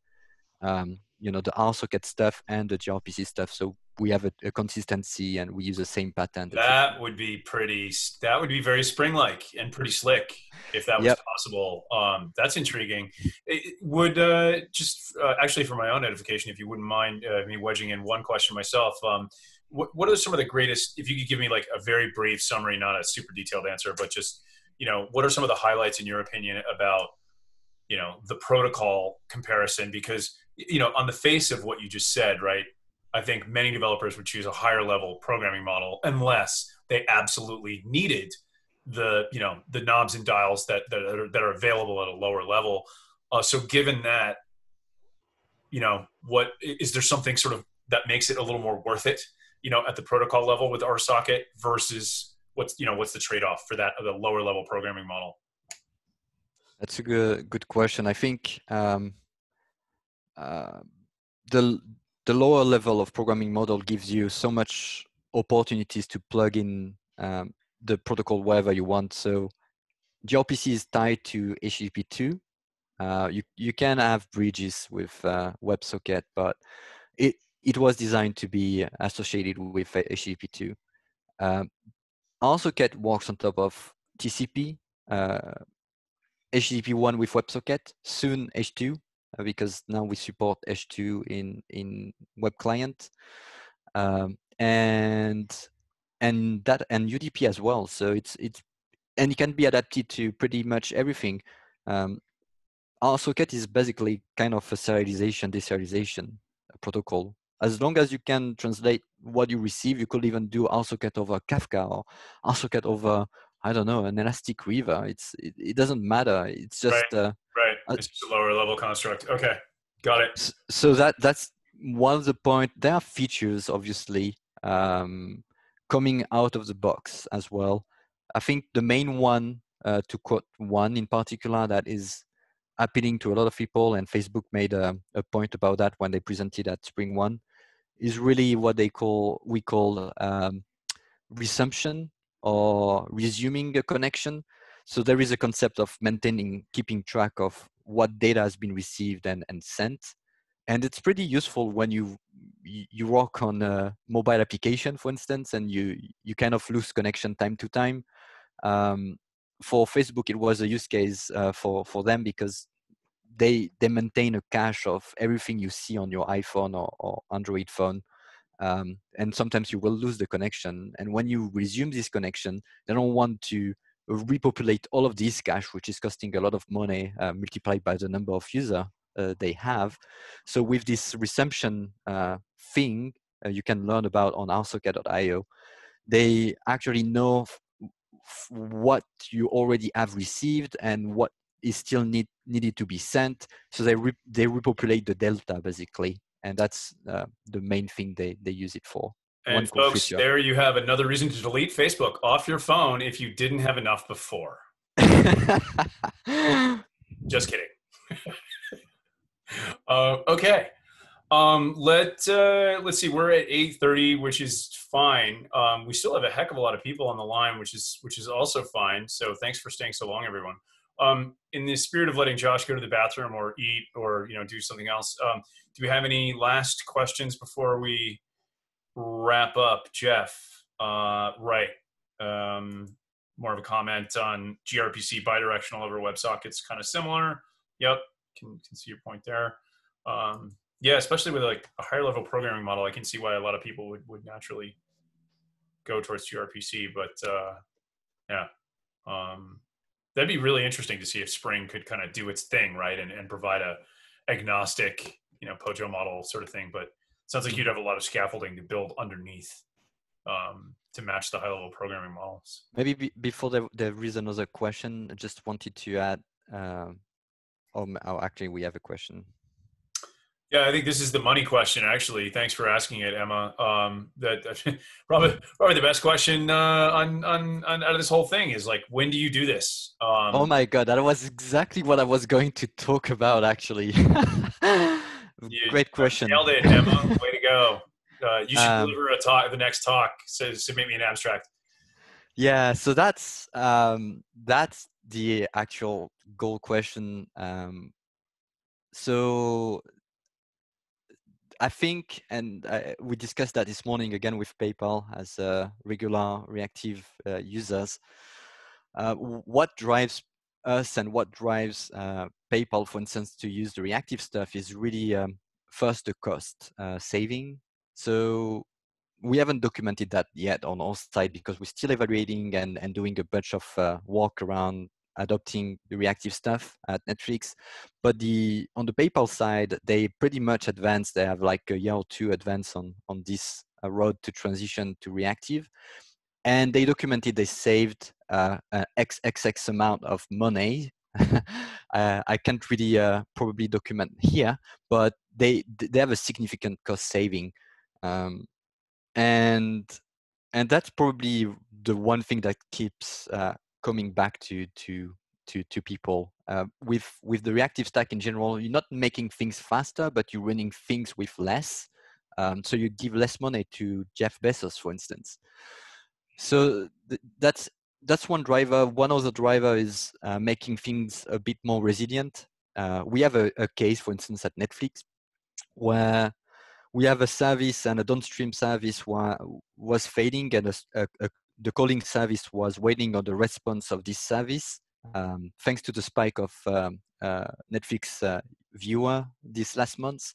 um, you know the RSocket stuff and the gRPC stuff. So we have a, a, consistency and we use the same pattern. That would be pretty. That would be very spring-like and pretty slick if that was yep. possible. Um, that's intriguing. It would uh, just uh, actually for my own edification, if you wouldn't mind uh, me wedging in one question myself. Um, what, what are some of the greatest? If you could give me like a very brief summary, not a super detailed answer, but just you know, what are some of the highlights in your opinion about you know the protocol comparison? Because you know, on the face of what you just said, right? I think many developers would choose a higher level programming model unless they absolutely needed the you know the knobs and dials that that are, that are available at a lower level. Uh, so given that, you know, what is there something sort of that makes it a little more worth it, you know, at the protocol level with RSocket versus what's you know what's the trade off for that the lower level programming model? That's a good good question. I think um, uh, the the lower level of programming model gives you so much opportunities to plug in um, the protocol wherever you want. So gRPC is tied to HTTP2. Uh, you, you can have bridges with uh, WebSocket, but it, it was designed to be associated with HTTP2. Um, RSocket works on top of TCP, uh, HTTP1 with WebSocket, soon H2, uh, because now we support H2 in in web client, um, and and that and UDP as well. So it's it's and it can be adapted to pretty much everything. Um, socket is basically kind of a serialization deserialization protocol. As long as you can translate what you receive, you could even do RSocket over Kafka or RSocket over I don't know an Elastic River. It's it, it doesn't matter. It's just right. Uh, right. It's just a lower level construct. Okay, got it. So that that's one of the point. There are features obviously um, coming out of the box as well. I think the main one, uh, to quote one in particular, that is appealing to a lot of people, and Facebook made a, a point about that when they presented at SpringOne, is really what they call we call um, resumption or resuming a connection. So there is a concept of maintaining, keeping track of what data has been received and, and sent. And it's pretty useful when you you work on a mobile application, for instance, and you you kind of lose connection time to time. Um, for Facebook, it was a use case uh, for for them because they they maintain a cache of everything you see on your iPhone or, or Android phone um, and sometimes you will lose the connection. And when you resume this connection, they don't want to repopulate all of this cache, which is costing a lot of money uh, multiplied by the number of users uh, they have. So with this resumption uh, thing, uh, you can learn about on rsocket.io. They actually know what you already have received and what is still need, needed to be sent. So they re- they repopulate the delta basically and that's uh, the main thing they, they use it for. And folks, there you have another reason to delete Facebook off your phone if you didn't have enough before. (laughs) Just kidding. (laughs) uh, okay. Um, let uh, let's see. We're at eight thirty, which is fine. Um, we still have a heck of a lot of people on the line, which is which is also fine. So thanks for staying so long, everyone. Um, in the spirit of letting Josh go to the bathroom or eat or you know do something else, um, do we have any last questions before we wrap up, Jeff? Uh, right. Um, more of a comment on gRPC bidirectional over WebSockets, kind of similar. Yep, can, can see your point there. Um, yeah, especially with like a higher level programming model, I can see why a lot of people would, would naturally go towards gRPC, but uh, yeah. Um, that'd be really interesting to see if Spring could kind of do its thing, right, and, and provide a agnostic, you know, Pojo model sort of thing. But sounds like you'd have a lot of scaffolding to build underneath um, to match the high level programming models. Maybe be, before there, there is another question, I just wanted to add. Uh, oh, oh, actually, we have a question. Yeah, I think this is the money question. Actually, thanks for asking it, Emma. Um, that (laughs) probably probably the best question uh, on, on, on out of this whole thing is like, when do you do this? Um, oh my god, that was exactly what I was going to talk about. Actually, (laughs) great question. Nailed it, Emma. Way to go. (laughs) Uh, you should um, deliver a talk. The next talk. So submit me an abstract. Yeah, so that's um, that's the actual goal question. Um, so I think, and uh, we discussed that this morning again with PayPal as uh, regular reactive uh, users. Uh, what drives us and what drives uh, PayPal, for instance, to use the reactive stuff is really um, first the cost uh, saving. So we haven't documented that yet on our side because we're still evaluating and, and doing a bunch of work around adopting the reactive stuff at Netflix. But the on the PayPal side, they pretty much advanced. They have like a year or two advance on on this uh, road to transition to reactive, and they documented they saved uh, an XXX amount of money. (laughs) uh, I can't really uh, probably document here, but they they have a significant cost saving, um, and and that's probably the one thing that keeps uh, coming back to to to to people. Uh, with with the reactive stack in general you're not making things faster but you're running things with less. Um, so you give less money to jeff bezos for instance so th- that's that's one driver one other driver is uh, making things a bit more resilient uh, we have a, a, case for instance at netflix where we have a service and a downstream service was fading and a, a, the calling service was waiting on the response of this service. Um, thanks to the spike of um, uh, Netflix uh, viewer this last month.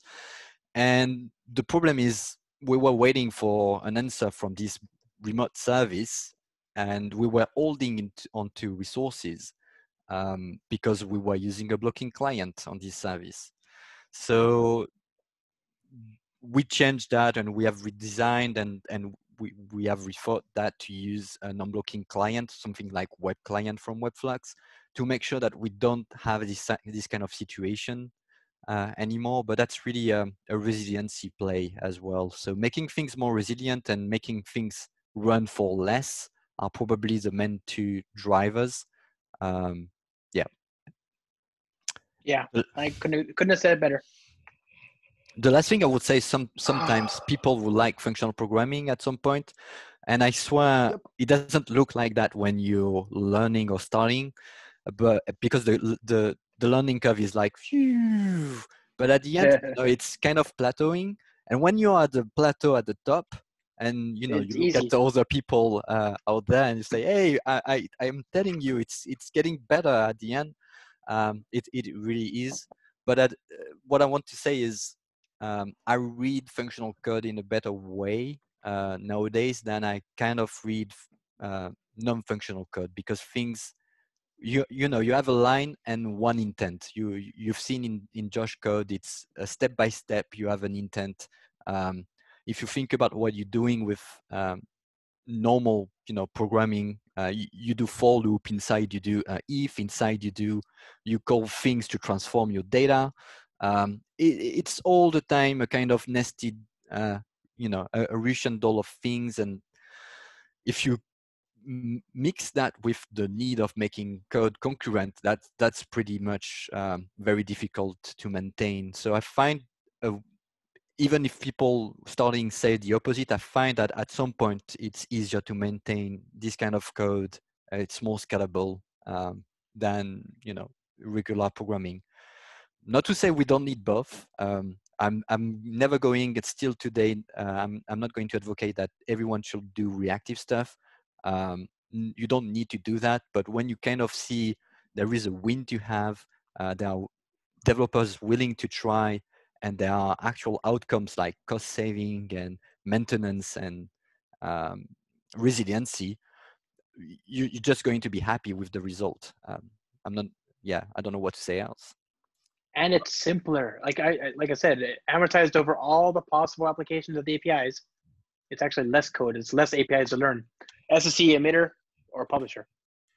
And the problem is we were waiting for an answer from this remote service and we were holding onto resources um, because we were using a blocking client on this service. So we changed that and we have redesigned and, and we, we have rethought that to use a non-blocking client, something like web client from Webflux, to make sure that we don't have this, this kind of situation uh, anymore. But that's really a, a resiliency play as well. So making things more resilient and making things run for less are probably the main two drivers. Um, yeah. Yeah, I couldn't couldn't have said it better the last thing I would say, some sometimes people will like functional programming at some point, and I swear yep. it doesn't look like that when you're learning or starting, but because the the the learning curve is like, phew, but at the end, (laughs) you know, it's kind of plateauing. And when you're at the plateau at the top, and you know it's you look easy. at the other people uh, out there and you say, "Hey, I, I I'm telling you, it's it's getting better at the end." Um, it it really is. But at, uh, what I want to say is um, I read functional code in a better way uh, nowadays than I kind of read uh, non-functional code because things you you know you have a line and one intent you you've seen in in josh code it's a step by step you have an intent um, if you think about what you're doing with um, normal you know programming uh, you, you, do for loop inside you do uh, if inside you do you call things to transform your data. Um, it, it's all the time a kind of nested uh, you know a, a russian doll of things. And if you mix that with the need of making code concurrent that that's pretty much um, very difficult to maintain. So i find uh, even if people starting say the opposite i find that at some point it's easier to maintain this kind of code uh, it's more scalable um, than you know regular programming not to say we don't need both. Um, I'm I'm never going. It's still today. Uh, I'm I'm not going to advocate that everyone should do reactive stuff. Um, you don't need to do that. But when you kind of see there is a win to have, uh, there are developers willing to try, and there are actual outcomes like cost saving and maintenance and um, resiliency. You, you're just going to be happy with the result. Um, I'm not. Yeah, I don't know what to say else and it's simpler. Like I like I said, amortized over all the possible applications of the APIs. It's actually less code. It's less APIs to learn. SSE emitter or publisher.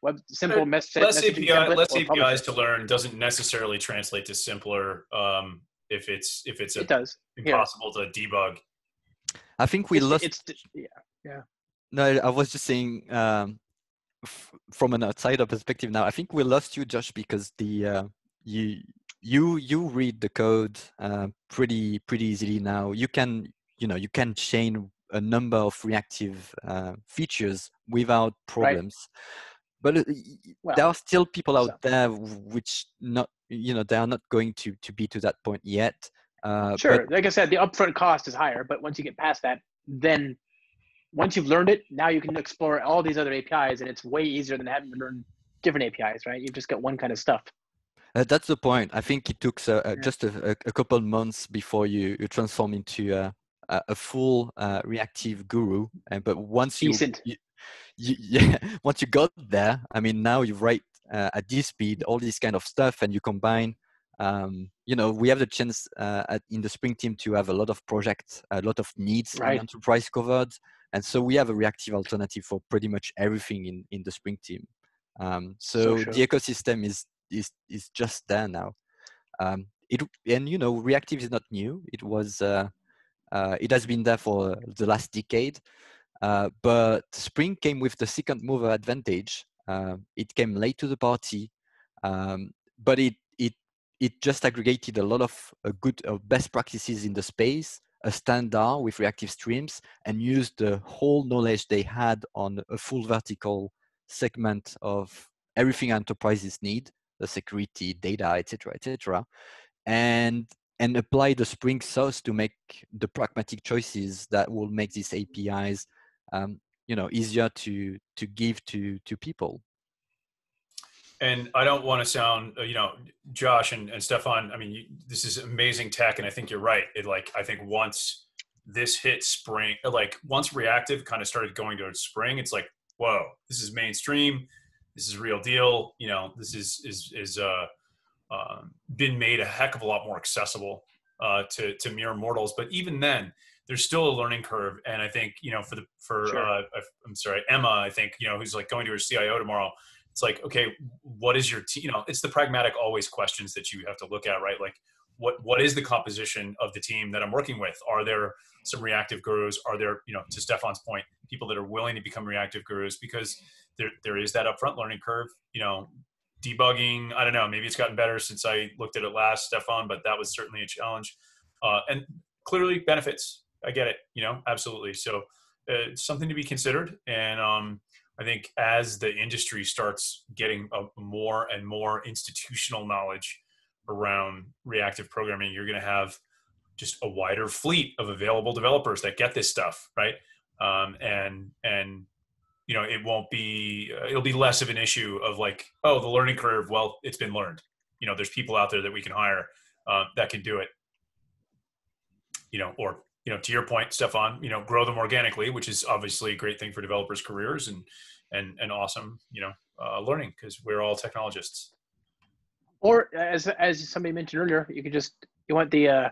Web simple message. Less API, less APIs publisher. to learn doesn't necessarily translate to simpler. Um, if it's if it's a, it does impossible yeah. to debug. I think we it's, lost. It's, yeah, yeah. No, I was just saying um, f- from an outsider perspective. Now, I think we lost you, Josh, because the uh, you you you read the code uh, pretty pretty easily now. You can you know you can chain a number of reactive uh, features without problems. Right. But uh, well, there are still people out so. there which not you know they are not going to to be to that point yet. Uh, sure, but, like I said, the upfront cost is higher, but once you get past that, then once you've learned it, now you can explore all these other APIs, and it's way easier than having to learn different APIs, right? You've just got one kind of stuff. Uh, that's the point. I think it took uh, yeah. just a, a, couple months before you, you transform into a, a full uh, reactive guru. And but once you, you, you, (laughs) yeah, once you got there, I mean, now you write uh, at this speed all this kind of stuff, and you combine. Um, you know, we have the chance uh, at, in the Spring team to have a lot of projects, a lot of needs right. enterprise covered, and so we have a reactive alternative for pretty much everything in in the Spring team. Um, so, so sure. the ecosystem is is is just there now. Um, it and you know reactive is not new. It was uh, uh, it has been there for the last decade, uh, but Spring came with the second mover advantage. Uh, it came late to the party, um, but it it it just aggregated a lot of uh, good uh, best practices in the space, a standard with reactive streams, and used the whole knowledge they had on a full vertical segment of everything enterprises need the security data, etc., etc., and and apply the Spring sauce to make the pragmatic choices that will make these APIs, um, you know, easier to to give to to people. and I don't want to sound, uh, you know, Josh and, and Stefan. I mean, you, this is amazing tech, and I think you're right. It like I think once this hit spring, like once reactive kind of started going to spring, it's like, whoa, this is mainstream. This is real deal. You know, this is is is uh, uh, been made a heck of a lot more accessible uh, to to mere mortals. But even then, there's still a learning curve, and I think you know for the for sure. uh, I'm sorry, Emma. I think you know who's like going to her CIO tomorrow. It's like okay, what is your team? You know, it's the pragmatic always questions that you have to look at, right? Like what what is the composition of the team that I'm working with? Are there some reactive gurus? Are there, you know, to Stefan's point, people that are willing to become reactive gurus because there there is that upfront learning curve. You know, debugging. I don't know. Maybe it's gotten better since I looked at it last, Stefan, but that was certainly a challenge. Uh, and clearly benefits. I get it. You know, absolutely. So uh, something to be considered. And um, I think as the industry starts getting more and more institutional knowledge around reactive programming, you're going to have just a wider fleet of available developers that get this stuff, right? Um, and and you know it won't be uh, it'll be less of an issue of like oh the learning curve well it's been learned you know there's people out there that we can hire uh, that can do it you know or you know to your point stefan you know grow them organically which is obviously a great thing for developers careers and and and awesome you know uh, learning because we're all technologists. Or as as somebody mentioned earlier you could just you want the uh,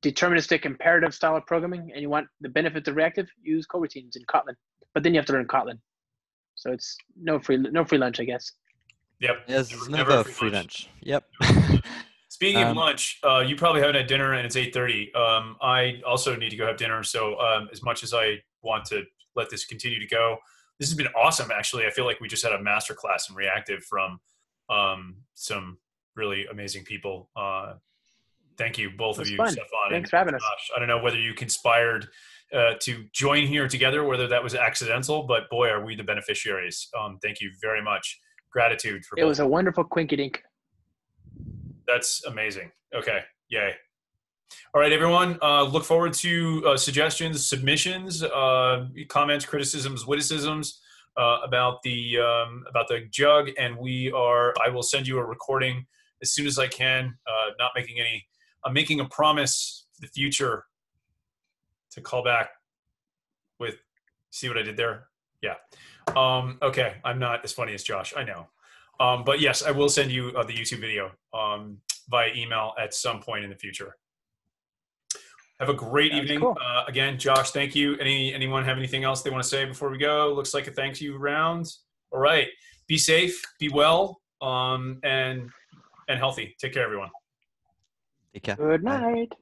deterministic imperative style of programming and you want the benefits of reactive use coroutines in kotlin. But then you have to learn kotlin. So it's no free no free lunch i guess. Yep. Yes never, never free, free lunch. lunch. yep (laughs) (laughs) Speaking um, of lunch, uh, you probably haven't had dinner and it's 8.30. Um, I also need to go have dinner. So um, as much as I want to let this continue to go, this has been awesome. Actually, I feel like we just had a master class in reactive from um, some really amazing people. Uh, thank you, both of you, fun. Stefan. Thanks for having us. I don't know whether you conspired uh, to join here together, whether that was accidental, but boy, are we the beneficiaries. Um, thank you very much. Gratitude for It was a wonderful quinky dink. That's amazing. Okay. Yay. All right, everyone. Uh, look forward to uh, suggestions, submissions, uh, comments, criticisms, witticisms uh, about the um, about the jug, and we are. I will send you a recording as soon as I can. Uh, not making any. I'm making a promise for the future to call back with. See what I did there? Yeah. Um, okay. I'm not as funny as Josh. I know. Um, but yes, I will send you uh, the YouTube video um, via email at some point in the future. Have a great That's evening. Cool. Uh, again, Josh, thank you. Any anyone have anything else they want to say before we go? Looks like a thank you round. All right. Be safe, be well, um, and and healthy. Take care, everyone. Take care. Good night. Bye.